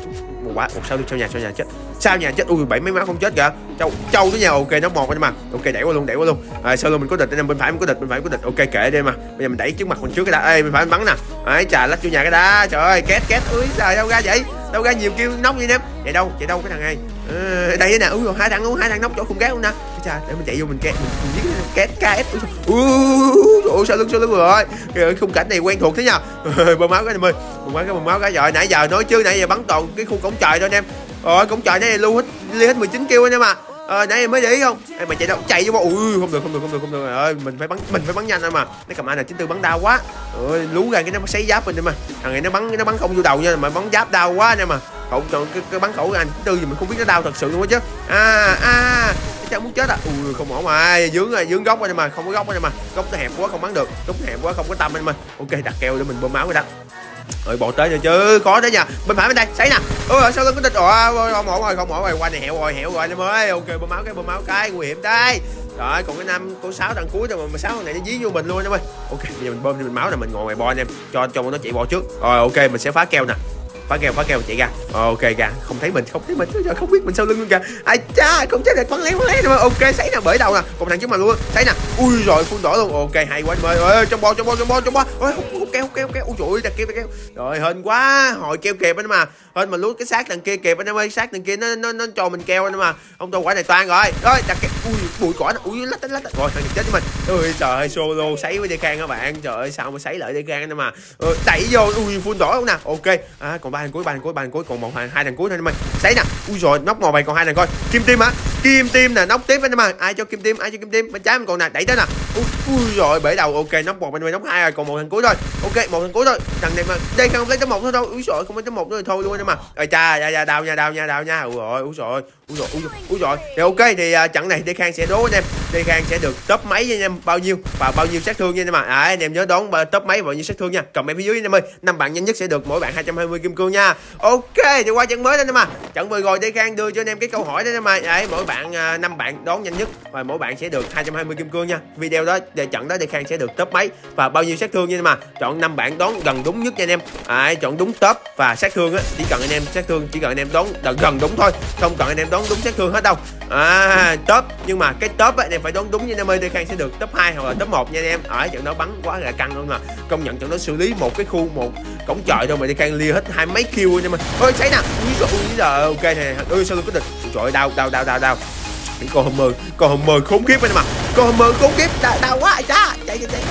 một quả một sao đi sao nhà sao nhà chết? Sao nhà chết? Ui bảy mấy máu không chết kìa. Châu châu tới nhà ok nó một nhưng mà. Ok đẩy qua luôn đẩy qua luôn. À, sau luôn mình có địch anh em bên phải mình có địch bên phải có địch. Ok kệ đây mà. Bây giờ mình đẩy trước mặt mình trước cái đã. Ê mình phải mình bắn nè. Ấy trà lách vô nhà cái đá trời ơi két két. Ui trời đâu ra vậy? Đâu ra nhiều kêu nóc như em chạy đâu chạy đâu cái thằng này. Ờ, đây nè ui hai thằng uống hai thằng nóc chỗ khung gác luôn nè. Trời để mình chạy vô mình két mình, mình giết két ks ui sao lưng sao lưng rồi? Cái khung cảnh này quen thuộc thế nhờ. Bơm máu cái em ơi bơm máu cái bơm máu cái. Rồi nãy giờ nói chứ nãy giờ bắn toàn cái khu cổng trời thôi anh em. Rồi cổng trời này lưu hết lia hết 19 kêu anh em à ờ nãy em mới để ý không? Em mà chạy đâu? Chạy vô bộ. Ui không được không được không được không được. Ơi mình phải bắn mình phải bắn nhanh em mà. Nó cầm anh là chín tư bắn đau quá. Ơi lú ra cái nó xấy giáp mình em mà. Thằng này nó bắn nó bắn không vô đầu nha mà bắn giáp đau quá nha em mà khẩu còn cái, cái bắn khẩu anh tư gì mình không biết nó đau thật sự luôn á chứ. À à chắc muốn chết à. Ui không ổn mà. Dướng rồi dướng góc anh mà. Không có góc anh mà. Góc nó hẹp quá không bắn được. Góc hẹp quá không có tâm anh mà. Ok đặt keo để mình bơm máu rồi đó rồi bỏ tới rồi chứ khó đấy nha bên phải bên đây, sấy nè. Ôi rồi sao lưng có địch rồi không ổn rồi, không ổn rồi. Qua này hẹo rồi hẹo rồi em ơi. Ok, bơm máu cái, bơm máu cái, nguy hiểm đây rồi, còn cái năm có sáu thằng cuối rồi mà sáu thằng này nó dí vô mình luôn em ơi. Ok, bây giờ mình bơm thì mình máu nè, mình ngồi ngoài bo anh em. Cho cho nó chạy bo trước. Rồi, ok, mình sẽ phá keo nè phá keo phá keo chạy ra ok ra không thấy mình không thấy mình. Giờ không biết mình sau lưng luôn kìa. Ai cha không chết được bắn lén bắn lén mà ok sấy nè bởi đầu nè. Còn thằng trước mặt luôn sấy nè. Ui rồi phun đỏ luôn. Ok hay quá anh ơi ơi trong bo trong bo trong bo trong bo. Ôi hút keo keo keo ui trời ơi đặt keo đặt keo rồi hên quá. Hồi keo kẹp anh mà. Hên mà lút cái xác thằng kia kẹp anh em ơi. Xác thằng kia nó nó nó cho mình keo anh mà. Ông tôi quả này toan rồi. Rồi đặt cái ui bụi cỏ nè. Ui lách lách rồi thằng chết với mình. Ui trời ơi solo sấy với Decan các bạn. Trời ơi sao mà sấy lại Decan anh mà ờ, đẩy vô. Ui phun đỏ luôn nè. Ok. À, còn ba thằng cuối, ba thằng cuối, ba thằng cuối, còn một thằng, hai thằng cuối thôi anh em ơi sấy nè ui rồi nóc ngồi mày còn hai thằng coi. Kim tim hả? Kim tim nè nóc tiếp anh em ơi ai cho kim tim ai cho kim tim bên trái mình còn nè đẩy tới nè. Ui, ui rồi bể đầu. Ok nóc một bên nóc hai rồi còn một thằng cuối thôi. Ok một thằng cuối thôi. Thằng này mà đây không lấy tới một thôi đâu. Ui rồi không lấy tới một nữa thôi luôn anh em mà. Ơi cha dạ dạ đau nha đau nha đau nha. Ui rồi ui rồi ui rồi ui rồi thì ok thì uh, trận này đi Khang sẽ đố anh em. Đi Khang sẽ được top mấy nha anh em? Bao nhiêu? Và bao nhiêu sát thương nha anh em à, à anh em nhớ đón top mấy bao nhiêu sát thương nha. Comment phía dưới anh em ơi. Năm bạn nhanh nhất sẽ được mỗi bạn 220 kim cương nha. Ok thì qua trận mới anh em à trận vừa rồi đi Khang đưa cho anh em cái câu hỏi đó anh em à mỗi bạn bạn ờ, năm bạn đón nhanh nhất và mỗi bạn sẽ được 220 kim cương nha. Video đó để trận đó Đê Khang sẽ được top mấy và bao nhiêu sát thương nha mà chọn năm bạn đón gần đúng nhất nha anh em. À, chọn đúng top và sát thương á. Chỉ cần anh em sát thương chỉ cần anh em đón gần đúng thôi. Không cần anh em đón đúng sát thương hết đâu. À top nhưng mà cái top á anh em phải đón đúng nha anh em ơi để Khang sẽ được top 2 hoặc là top 1 nha anh em. Ở trận đó bắn quá là căng luôn mà. Công nhận trận đó xử lý một cái khu một cổng trời thôi mà Đê Khang lia hết hai mấy kill anh em ơi. Ôi cháy nè. Ui giời ui giờ ok này. Ui sao tôi có địch? Trời ơi đau đau đau đau đau những con hầm mờ con hầm mờ khốn kiếp anh em ạ. Con hầm mờ khốn kiếp. Đau, đau quá cha chạy chạy chạy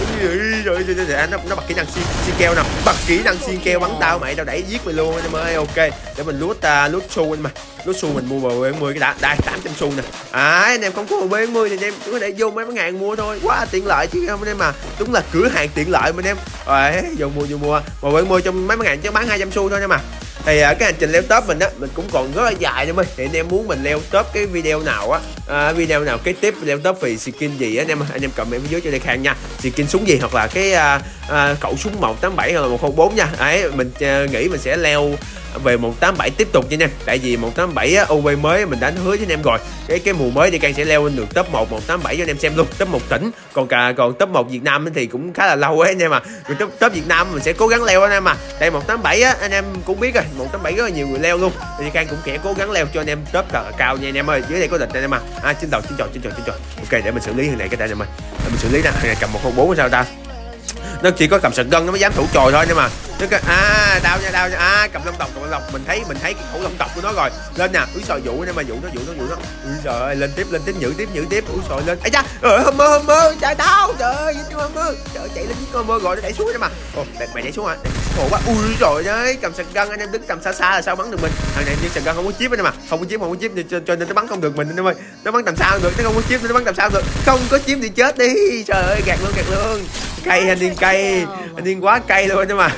rồi rồi rồi nó nó bật kỹ năng xiên xiên keo nè. Bật kỹ năng xiên keo bắn tao mày tao đẩy giết mày luôn anh em ơi. Ok để mình lút uh, lút xu anh mà lút xu mình mua bờ 40 cái đã. Đây 800 xu nè. À anh em không có bờ 40 thì anh em cứ để vô mấy mấy ngàn mua thôi. Quá tiện lợi chứ không anh em mà đúng là cửa hàng tiện lợi mà anh em. Rồi vô mua vô mua. Bờ 40 trong mấy mấy ngàn chứ bán 200 xu thôi anh em mà thì à, cái hành trình leo top mình á mình cũng còn rất là dài nữa ơi. Thì anh em muốn mình leo top cái video nào á à, video nào cái tiếp leo top vì skin gì á anh em anh em comment phía dưới cho đây khang nha. Skin súng gì hoặc là cái à, à, cậu súng 187 hoặc là 104 nha. Ấy mình à, nghĩ mình sẽ leo về 187 tiếp tục nha anh em tại vì 187 á, OB mới mình đã hứa với anh em rồi. Cái cái mùa mới thì can sẽ leo lên được top 1 187 cho anh em xem luôn top 1 tỉnh. Còn cả còn top 1 Việt Nam thì cũng khá là lâu ấy anh em à. Rồi top, top Việt Nam mình sẽ cố gắng leo anh em à. Đây 187 á anh em cũng biết rồi 187 rất là nhiều người leo luôn. Thì can cũng sẽ cố gắng leo cho anh em top thật là cao nha anh em ơi. Dưới đây có địch anh em à. À trên đầu trên trò trên trò trên trò ok để mình xử lý thằng này cái tay anh em ơi. Để mình xử lý nè thằng này cầm 104 sao ta? Nó chỉ có cầm sợi gân nó mới dám thủ chồi thôi nhưng mà nó cái à đau nha đau nha. À cầm lông tộc cầm lông tộc mình thấy mình thấy cái khẩu lông tộc của nó rồi. Lên nè. Úi sòi dụ nhưng mà dụ nó dụ nó dụ nó. Úi trời lên tiếp lên tiếp nhử tiếp nhử tiếp. Úi sòi lên. Ấy cha ờ hâm mơ hâm mơ trời đau trời ơi dính hâm mơ trời chạy lên dính hâm mơ rồi nó đẩy xuống nhưng mà. Ồ mày, mày đẩy xuống hả? Khổ quá. Ui rồi đấy cầm sợi gân anh em đứng cầm xa xa là sao bắn được mình? Thằng này như sợi gân không có chip anh em mà. Không có chip không có chip cho, cho nên nó bắn không được mình anh em ơi. Nó bắn tầm sao được nó không có chip nó bắn tầm sao được. Không có chip thì chết đi. Trời ơi gạt luôn gạt luôn. Cay anh điên cay. Anh điên quá cay luôn nhưng mà.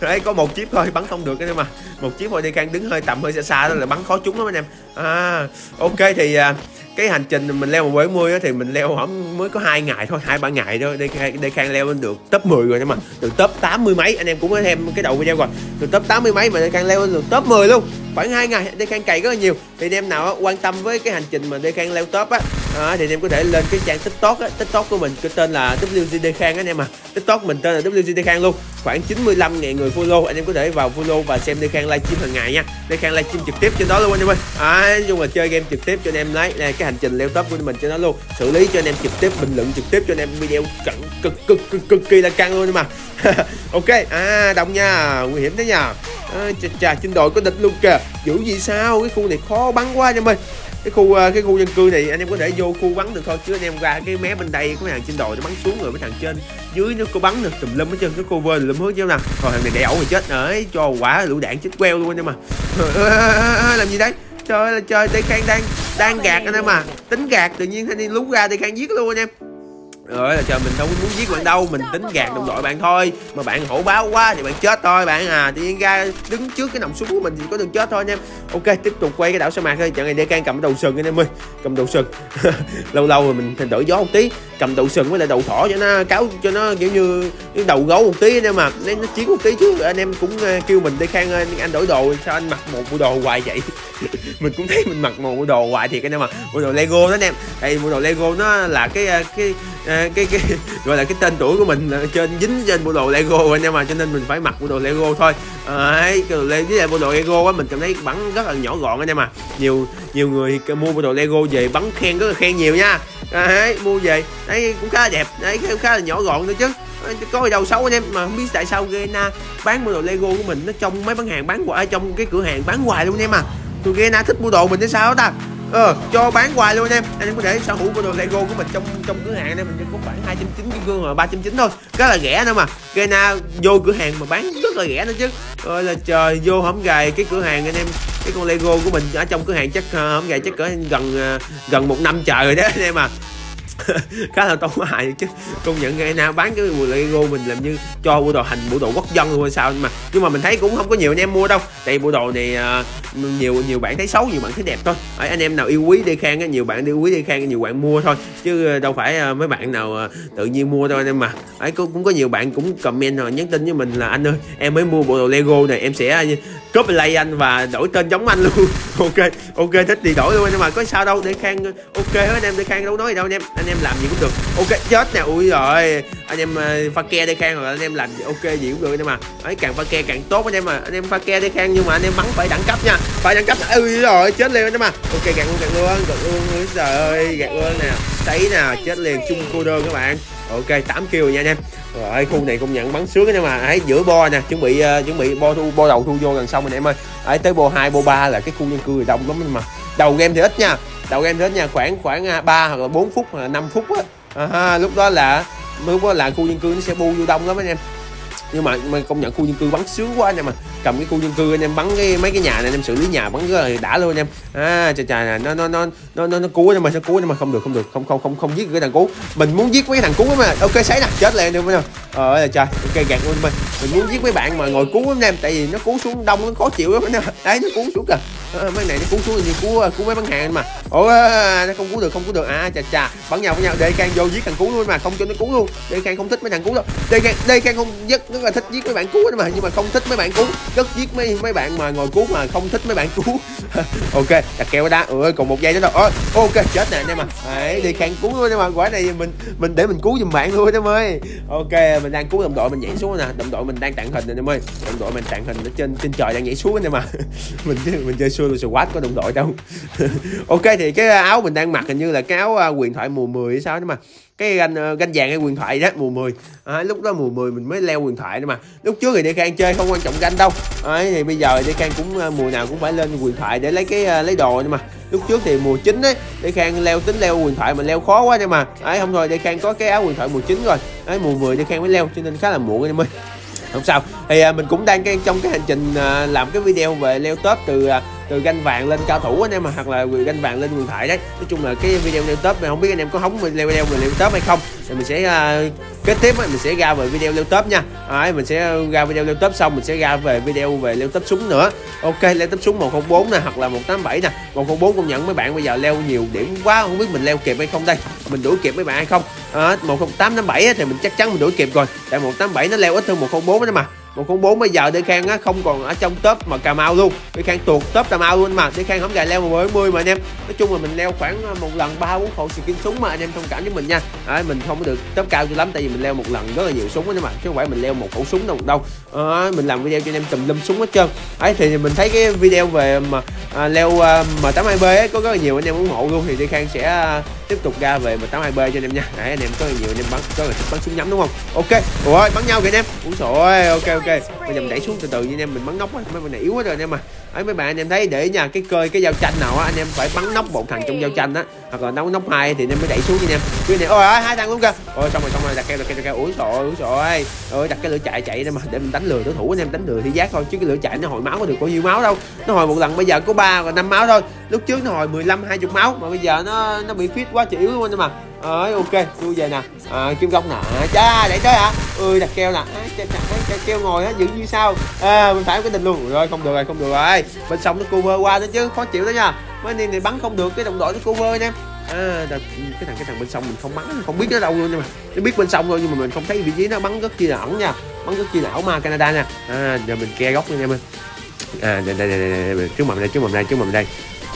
Đấy có một chip thôi bắn không được nhưng mà. Một chip thôi đi khang đứng hơi tầm hơi xa xa đó là bắn khó trúng lắm anh em. À ok thì à, cái hành trình mình leo 170 á thì mình leo khoảng mới có hai ngày thôi hai ba ngày thôi. Đây khang đây khang leo lên được top 10 rồi nhưng mà từ top 80 mấy. Anh em cũng có thêm cái đầu video rồi từ top 80 mấy mà đây khang leo lên được top 10 luôn. Khoảng hai ngày đây khang cày rất là nhiều. Thì anh em nào quan tâm với cái hành trình mà đây khang leo top á à, thì anh em có thể lên cái trang tiktok á tiktok của mình cái tên là wgd khang anh em à. Tiktok mình tên là wgd khang luôn khoảng 95.000 người follow anh em có thể vào follow và xem đi khang livestream hàng ngày nha. Đi khang livestream trực tiếp trên đó luôn anh em ơi. À, nói chung là chơi game trực tiếp cho anh em lấy này, cái hành trình leo top của mình trên đó luôn. Xử lý cho anh em trực tiếp bình luận trực tiếp cho anh em video cận cực cực cực cực kỳ là căng luôn mà ok à đông nha nguy hiểm thế nha à, chà, chà trên đội có địch luôn kìa. Dữ gì sao cái khu này khó bắn quá anh em ơi cái khu ờ, cái khu dân cư này anh em có thể vô khu bắn được thôi, chứ anh em ra cái mé bên đây có hàng trên đồi nó bắn xuống rồi mấy thằng trên dưới nó có bắn được tùm lum hết trơn, cái cô lum hết chứ nào. Rồi thằng này đẻ ẩu rồi chết. Ấy cho quả lũ đạn chết queo luôn anh em mà làm gì đấy trời ơi là trời, tây khang đang đang gạt anh em mà tính gạt tự nhiên thanh niên lú ra tây khang giết luôn anh em rồi là trời mình đâu muốn giết bạn đâu mình tính gạt đồng đội bạn thôi. Mà bạn hổ báo quá thì bạn chết thôi bạn à tự nhiên ra đứng trước cái nòng súng của mình thì có được chết thôi anh em ok tiếp tục quay cái đảo sa mạc thôi trận này để can cầm đầu sừng anh em ơi. Cầm đầu sừng. Lâu lâu rồi mình thay đổi gió một tí. Cầm đầu sừng với lại đầu thỏ cho nó cáo cho nó kiểu như cái đầu gấu một tí anh em mà nên nó chiến một tí chứ anh em cũng à, kêu mình đi khang anh đổi đồ sao anh mặc một bộ đồ hoài vậy? Mình cũng thấy mình mặc một bộ đồ hoài thiệt anh em mà bộ đồ lego đó anh em. Đây bộ đồ lego nó là cái à, cái, cái cái cái gọi là cái tên tuổi của mình trên dính trên bộ đồ lego anh em mà cho nên mình phải mặc bộ đồ lego thôi. Ấy cái với lại bộ đồ lego á, mình cảm thấy bắn rất là nhỏ gọn anh em mà nhiều nhiều người mua bộ đồ lego về bắn khen, rất là khen nhiều nha. Đấy, mua về, đấy, cũng khá là đẹp, đấy, cũng khá là nhỏ gọn nữa chứ. Có gì đâu xấu anh em mà không biết tại sao Gena bán bộ đồ Lego của mình, nó trong mấy bán hàng bán hoài, trong cái cửa hàng bán hoài luôn anh em à tụi Gena thích mua đồ mình hay sao ta? Ờ cho bán hoài luôn anh em. Anh em có thể sở hữu con đồ Lego của mình trong trong cửa hàng đây mình chỉ có khoảng hai trăm chín kim cương rồi ba trăm chín thôi. Rất là rẻ nữa mà. Gena vô cửa hàng mà bán rất là rẻ nữa chứ. Rồi là trời, vô hổng gài cái cửa hàng anh em. Cái con Lego của mình ở trong cửa hàng chắc ờ, hổng gài chắc cỡ gần ờ, gần một năm trời rồi đó anh em à. khá là tốn hại chứ. Công nhận ngày nào bán cái bộ Lego mình làm như cho bộ đồ thành bộ đồ quốc dân luôn hay sao nhưng mà. Nhưng mà mình thấy cũng không có nhiều anh em mua đâu. Tại bộ đồ này à, nhiều nhiều bạn thấy xấu nhiều bạn thấy đẹp thôi. Ở anh em nào yêu quý đi khang nhiều bạn yêu quý đi khang nhiều bạn mua thôi. Chứ à, đâu phải à, mấy bạn nào tự nhiên mua đâu anh em mà. Ấy cũng, cũng có nhiều bạn cũng comment rồi nhắn tin với mình là anh ơi em mới mua bộ đồ Lego này em sẽ copy anh và đổi tên giống anh luôn. Ok ok, thích thì đổi luôn, nhưng mà có sao đâu, để khang, ok, hết anh em, để khang đâu nói gì đâu anh em. Anh em làm gì cũng được. Ok, chết nè, ui rồi anh em ờ, pha ke đây khang rồi anh em làm gì, ok, gì cũng được, nhưng mà, ấy, càng pha ke càng tốt anh em mà anh em pha ke đây khang, nhưng mà anh em bắn phải đẳng cấp nha. Phải đẳng cấp, ui rồi chết liền anh em à ok, gạt luôn gạt luôn gạt luôn, ui trời ơi, gạt luôn nè. Thấy nè, chết liền, chung cô đơn các bạn. Ok 8 kill nha anh em rồi khu này công nhận bắn sướng nhưng mà. Ấy giữa bo nè chuẩn bị uh, chuẩn bị bo thu bo đầu thu vô gần xong anh em ơi. Ấy tới bo 2 bo 3 là cái khu dân cư thì đông lắm nhưng mà. Đầu game thì ít nha. Đầu game thì ít nha. Khoảng khoảng ờ, 3 hoặc là 4 phút hoặc là 5 phút á. À, lúc đó là lúc đó là khu dân cư nó sẽ bu vô đông lắm anh em nhưng mà, mà công nhận khu dân cư bắn sướng quá anh em mà cầm cái khu dân cư anh em bắn cái mấy cái nhà này anh em xử lý nhà bắn rất là đã luôn anh em. À trời trời nó nó nó nó nó, nó cứu nhưng mà nó cứu nhưng mà. Không được không được không không không không giết cái thằng cứu mình muốn giết mấy thằng cứu mà. Ok sấy nè chết liền được không ờ là trời ok gạt luôn mình mình muốn giết mấy bạn mà ngồi cứu anh em tại vì nó cứu xuống đông nó khó chịu lắm anh em đấy nó cứu xuống kìa à, mấy này nó cứu xuống thì cứu ờ, cứu mấy bắn hàng mà. Ủa nó không cứu được không cứu được. À chà chà. Bắn nhau với nhau. Đây can vô giết thằng cứu luôn mà không cho nó cứu luôn. Đây can không thích mấy thằng cứu đâu. Đây can đây can không rất rất là thích giết mấy bạn cứu mà nhưng mà không thích mấy bạn cứu rất giết mấy mấy bạn mà ngồi cứu mà không thích mấy bạn cứu ok đặt keo đá ơi còn một giây nữa đâu. Ôi, ok chết nè anh em à đấy đi can cứu luôn nhưng mà. Quả này mình mình để mình cứu giùm bạn luôn em ơi. Ok mình đang cứu đồng đội mình nhảy xuống nè. Đồng đội mình đang tặng hình nè em ơi. Đồng đội mình tặng hình ở trên trên trời đang nhảy xuống anh em mà. Mình mình chơi xuống solo squad có đồng đội đâu. Ok thì cái à, áo mình đang mặc hình như là cái áo à, quyền thoại mùa 10 hay sao nhưng mà. Cái ganh à, ganh vàng hay quyền thoại đó mùa 10 à, lúc đó mùa 10 mình mới leo quyền thoại đó mà. Lúc trước thì Đê Khang chơi không quan trọng ganh đâu. À, thì bây giờ Đê Khang cũng mùa nào cũng phải lên quyền thoại để lấy cái lấy đồ nhưng mà. Lúc trước thì mùa 9 ấy Đê Khang leo tính leo quyền thoại mà leo khó quá nhưng mà. Ấy không thôi Đê Khang có cái áo quyền thoại mùa 9 rồi. Ấy mùa 10 Đê Khang mới leo cho nên khá là muộn em ơi không sao. Thì à, mình cũng đang cái, trong cái hành trình à, làm cái video về leo top từ à, từ ganh vàng lên cao thủ anh em mà hoặc là ganh vàng lên quyền thoại đấy. Nói chung là cái video leo top mình không biết anh em có hóng video leo về leo top hay không. Thì mình sẽ uh, kết tiếp á, mình sẽ ra về video leo top nha. Đấy, mình sẽ ra video leo top xong mình sẽ ra về video về leo top súng nữa. Ok leo top súng 104 nè hoặc là 187 nè. 104 công nhận mấy bạn bây giờ leo nhiều điểm quá không biết mình leo kịp hay không đây. Mình đuổi kịp mấy bạn hay không? À, 10857 thì mình chắc chắn mình đuổi kịp rồi. Tại 187 nó leo ít hơn 104 đó mà. 104 bây giờ Đê Khang á không còn ở trong top mà Cà Mau luôn. Đê Khang tuột top Cà Mau luôn mà. Đê Khang không gài leo 10 mà anh em. Nói chung là mình leo khoảng à, một lần ba bốn khẩu skin súng mà anh em thông cảm với mình nha. Đấy, mình không có được top cao cho lắm tại vì mình leo một lần rất là nhiều súng đó mà chứ không phải mình leo một khẩu súng đâu đâu à, mình làm video cho anh em tùm lum súng hết trơn. Ấy thì mình thấy cái video về mà à, leo à, M82B ấy, có rất là nhiều anh em ủng hộ luôn thì Đê Khang sẽ à, tiếp tục ra về M82B cho anh em nha. Đấy, anh em có nhiều anh em bắn có là thích bắn súng nhắm đúng không? Ok ủa bắn nhau kìa anh em. Ủa rồi ok ok. Bây giờ mình đẩy xuống từ từ như anh em mình bắn nóc á mấy bên này yếu quá rồi anh em mà ấy, mấy bạn anh em thấy để nha cái cơi cái dao chanh nào á, anh em phải bắn nóc một thằng trong dao chanh á, hoặc là nóc nóc hai thì anh em mới đẩy xuống như anh em. Cái này, ôi hai thằng luôn kìa. Ôi, xong rồi xong rồi, đặt keo đặt keo đặt keo. Ủi rồi ủi rồi ôi, đặt cái lửa chạy chạy đây mà, để mình đánh lừa đối thủ, anh em đánh lừa thì giác thôi, chứ cái lửa chạy nó hồi máu có được bao nhiêu máu đâu. Nó hồi một lần, bây giờ có ba và năm máu thôi. Lúc trước nó hồi 15 20 máu, mà bây giờ nó nó bị fit quá, chịu luôn anh em mà ấy ok tôi về nè. À, kim gông nè. À, cha để tới hả? Ơi đặt keo nè. À, cha, cha, cha, keo ngồi á giữ như sao? À, mình phải cái tình luôn. Rồi không được rồi không được rồi. Bên sông nó cover qua đó chứ khó chịu đó nha. Mấy anh này bắn không được cái đồng đội nó cover nha. À, đợt, cái thằng cái thằng bên sông mình không bắn không biết nó đâu luôn nhưng mà nó biết bên sông thôi nhưng mà mình không thấy vị trí nó bắn rất chi là ẩn nha. Bắn rất chi là ảo ma Canada nha. À, giờ mình ke góc nha em ơi. À đây đây đây, đây, đây. trước mầm đây trước mầm đây trước mầm đây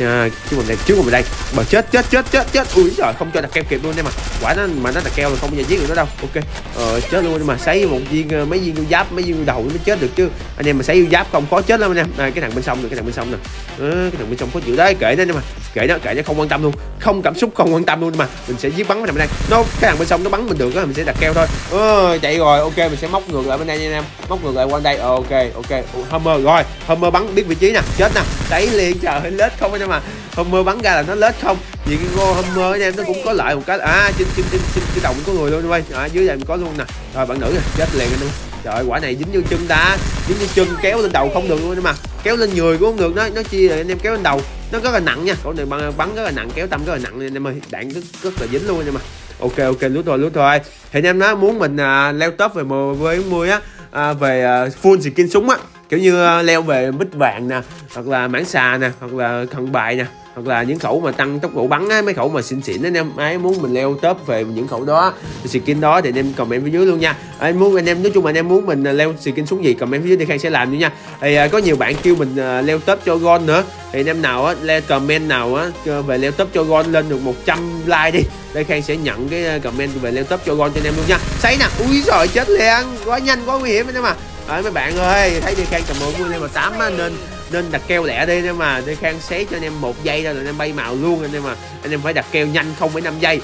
à, trước mặt đây trước mình đây. Mà chết chết chết chết chết. Ui trời không cho đặt keo kịp luôn em mà. Quả nó mà nó đặt keo là không bao giờ giết được nó đâu. Ok. Ờ, chết luôn nhưng mà. Sấy một viên ờ, mấy viên giáp mấy viên đầu mới chết được chứ. Anh em mà sấy giáp không khó chết lắm anh em. À, cái thằng bên sông rồi cái thằng bên sông nè. À, cái thằng bên sông có chịu. Đấy kệ nó nhưng mà. Kệ nó kệ nó không quan tâm luôn. Không cảm xúc không quan tâm luôn mà. Mình sẽ giết bắn cái thằng bên đây. Nó cái thằng bên sông nó bắn mình được á mình sẽ đặt keo thôi. Ờ, chạy rồi ok mình sẽ móc ngược lại bên đây nha anh em. Móc ngược lại qua đây. Ờ, ok ok. Hummer rồi. Hummer bắn biết vị trí nè. Chết nè. Đẩy liền trời lết không anh em mà Hummer bắn ra là nó lết không? Vì cái gô mưa anh em nó cũng có lợi một cái. À trên trên trên trên cái đồng có người luôn quay à, dưới đây mình có luôn nè. Rồi bạn nữ này chết liền anh luôn trời quả này dính vô chân ta. Dính vô chân kéo lên đầu không được luôn mà kéo lên người cũng không được. Nó nó chia rồi anh em kéo lên đầu. Nó rất là nặng nha. Con này bắn, bắn rất là nặng kéo tâm rất là nặng. Nên em ơi đạn rất, rất là dính luôn anh em ok ok lút thôi lút thôi. Thì anh em nó muốn mình à, leo top về mùa với mươi á à, về à, full skin súng á kiểu như ờ, leo về bích vàng nè, hoặc là mãn xà nè, hoặc là thần bài nè, hoặc là những khẩu mà tăng tốc độ bắn á, mấy khẩu mà xịn xịn anh em ai muốn mình leo top về những khẩu đó skin đó thì anh em comment phía dưới luôn nha. Anh muốn anh em, nói chung là anh em muốn mình ờ, leo skin xuống gì comment phía dưới thì khang sẽ làm luôn nha. Thì ờ, có nhiều bạn kêu mình leo top cho gon nữa. Thì anh em nào á, le comment nào á về leo top cho gon lên được 100 like đi đây khang sẽ nhận cái comment về leo top cho gon cho anh em luôn nha. Sấy nè, ui rồi chết liền, quá nhanh, quá nguy hiểm anh em à Đấy, mấy bạn ơi thấy đi khang cầm một mươi mà tám á nên nên đặt keo lẻ đi nhưng mà đi khang xé cho anh em một giây thôi là anh em bay màu luôn anh em mà anh em phải đặt keo nhanh không phải năm giây.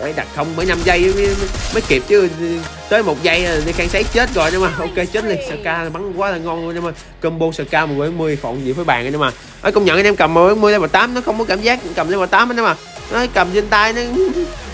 Phải đặt không mấy năm giây mới, mới, kịp chứ tới một giây là đi khang xé chết rồi nhưng mà ok chết liền. Saka bắn quá là ngon luôn nhưng mà combo Saka một với mươi còn gì với bàn anh em mà ấy công nhận anh em cầm một mươi level tám nó không có cảm giác cầm level tám anh em mà nó cầm trên tay nó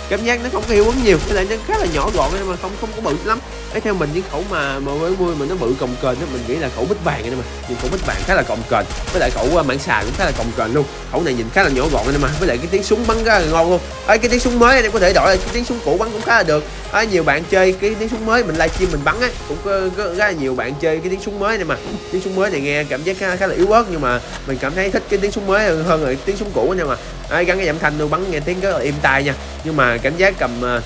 cảm giác nó không có hiệu ứng nhiều cái là nó khá là nhỏ gọn nhưng mà không không có bự lắm. Ấy theo mình những khẩu mà mà với vui mà nó bự cồng kềnh đó mình nghĩ là khẩu bích vàng này mà. Nhưng khẩu bích vàng khá là cồng kềnh với lại khẩu à, mảng xà cũng khá là cồng kềnh luôn. Khẩu này nhìn khá là nhỏ gọn này mà với lại cái tiếng súng bắn ra là ngon luôn. Ấy cái tiếng súng mới này em có thể đổi cái tiếng súng cũ bắn cũng khá là được. À, nhiều bạn chơi cái tiếng súng mới mình livestream mình bắn á cũng có, có rất là nhiều bạn chơi cái tiếng súng mới này mà. Tiếng súng mới này nghe cảm giác khá, khá là yếu ớt nhưng mà mình cảm thấy thích cái tiếng súng mới hơn hơn là tiếng súng cũ nha mà. À, gắn cái giảm thanh luôn bắn nghe tiếng rất là êm tai nha. Nhưng mà cảm giác cầm uh,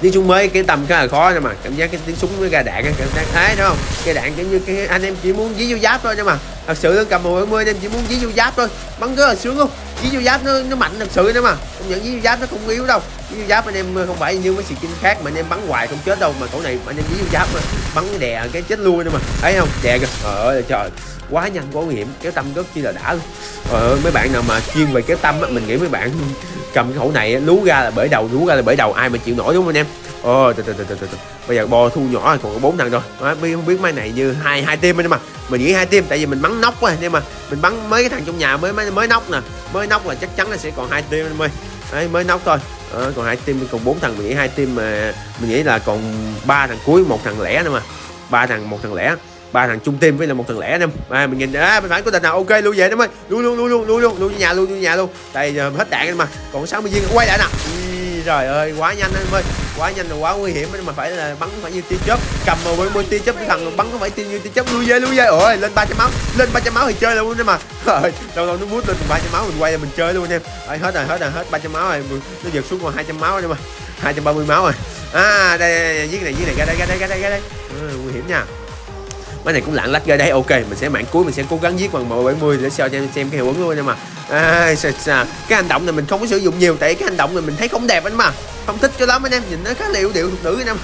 tiếng súng mới cái tầm khá là khó nhưng mà. Cảm giác cái tiếng súng với ra đạn cái cảm giác thấy đúng không? Cái đạn kiểu như cái anh em chỉ muốn dí vô giáp thôi nhưng mà. Thật sự cầm một mươi anh em chỉ muốn dí vô giáp thôi. Bắn rất là sướng luôn. Dí vô giáp nó nó mạnh thật sự nữa mà. Không nhận dí vô giáp nó không yếu đâu. Dí vô giáp anh em ờ, không phải như mấy skin khác mà anh em bắn hoài không chết đâu. Mà chỗ này anh em dí vô giáp mà bắn đè cái chết luôn nữa mà. Thấy không? Đè kìa. Trời ơi trời quá nhanh quá nguy hiểm. Kéo tâm rất chi là đã luôn. Ờ, mấy bạn nào mà chuyên về kéo tâm á mình nghĩ mấy bạn cầm cái khẩu này lú ra là bể đầu lú ra là bể đầu ai mà chịu nổi đúng không anh em? Ờ từ từ từ từ từ bây giờ bò thu nhỏ rồi còn có bốn thằng rồi. À, không biết mấy này như hai hai tim nhưng mà mình nghĩ hai tim tại vì mình bắn nóc quá nhưng mà mình bắn mấy cái thằng trong nhà mới mới mới nóc nè. Mới nóc là chắc chắn là sẽ còn hai tim anh ơi. Đấy mới nóc thôi. À, còn hai tim còn bốn thằng mình nghĩ hai tim mà mình nghĩ là còn ba thằng cuối một thằng lẻ nữa mà. Ba thằng một thằng lẻ ba thằng chung team với là một thằng lẻ anh em à, mình nhìn à, bên phải có tình nào ok luôn về em ơi luôn luôn luôn luôn luôn luôn luôn nhà luôn nhà luôn. Đây giờ hết đạn anh mà. Còn 60 viên quay lại nè. Trời ơi quá nhanh anh ơi. Quá nhanh là quá nguy hiểm mà phải là bắn phải như tia chớp. Cầm mà với tia chớp cái thằng bắn có phải tia như tia chớp. Lui về lui về. Ôi lên 300 máu. Lên 300 máu thì chơi luôn em mà. Rồi đâu đâu nó bút lên 300 máu mình quay là mình chơi luôn anh em. Ơi hết rồi hết rồi hết 300 máu rồi. Nó giật xuống còn 200 máu anh em ơi 230 máu rồi. À đây, đây, đây giết này giết này ra đây ra đây ra đây ra đây. Ừ, nguy hiểm nha mấy này cũng lạng lách ra đây. Ok mình sẽ mạng cuối mình sẽ cố gắng giết bằng màu 70 để cho em xem cái hiệu ứng luôn nhưng mà. À, sao, cái hành động này mình không có sử dụng nhiều tại cái hành động này mình thấy không đẹp anh mà. Không thích cho lắm anh em nhìn nó khá là điệu điệu thuộc nữ anh em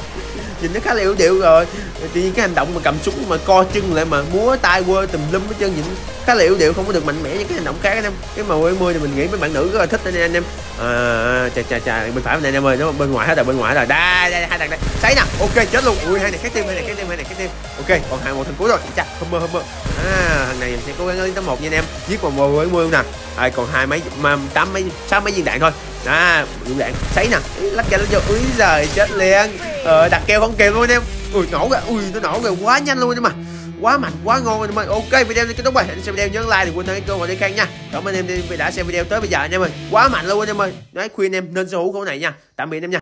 nhìn nó khá là yếu điệu rồi. Nhiên cái hành động mà cầm súng mà co chân lại mà múa tay quơ tùm lum hết chân nhìn khá là yếu điệu không có được mạnh mẽ như cái hành động khác anh em. Cái màu 70 thì mình nghĩ mấy bạn nữ rất là thích anh em anh em. À, chà chà chà bên phải bên này anh em ơi nó bên ngoài hết rồi bên ngoài rồi. Đây đây hai thằng đây. Sấy nè ok chết luôn. Ui hai này cái tim hai này cái tim hai này cái tim ok còn hai một thằng cuối rồi. Chà không mơ không mơ. À thằng này mình sẽ cố gắng lên tới một nha anh em. Giết vào màu 70 nè. À, còn hai mấy mà tám mấy sáu mấy viên đạn thôi à dũng đạn sấy nè. Lắc ra lách vô, úi giời, chết liền. Ờ đặt keo không kịp luôn anh em. Ui, nổ kìa, ui, nó nổ kìa, quá nhanh luôn nhưng mà quá mạnh, quá ngon anh em ơi. Ok, video này kết thúc rồi. Anh xem video nhớ like thì quên đăng ký kênh và đi khen nha. Cảm ơn em đã xem video tới bây giờ anh em ơi quá mạnh luôn anh em ơi. Nói khuyên em nên sở hữu con này nha. Tạm biệt em nha.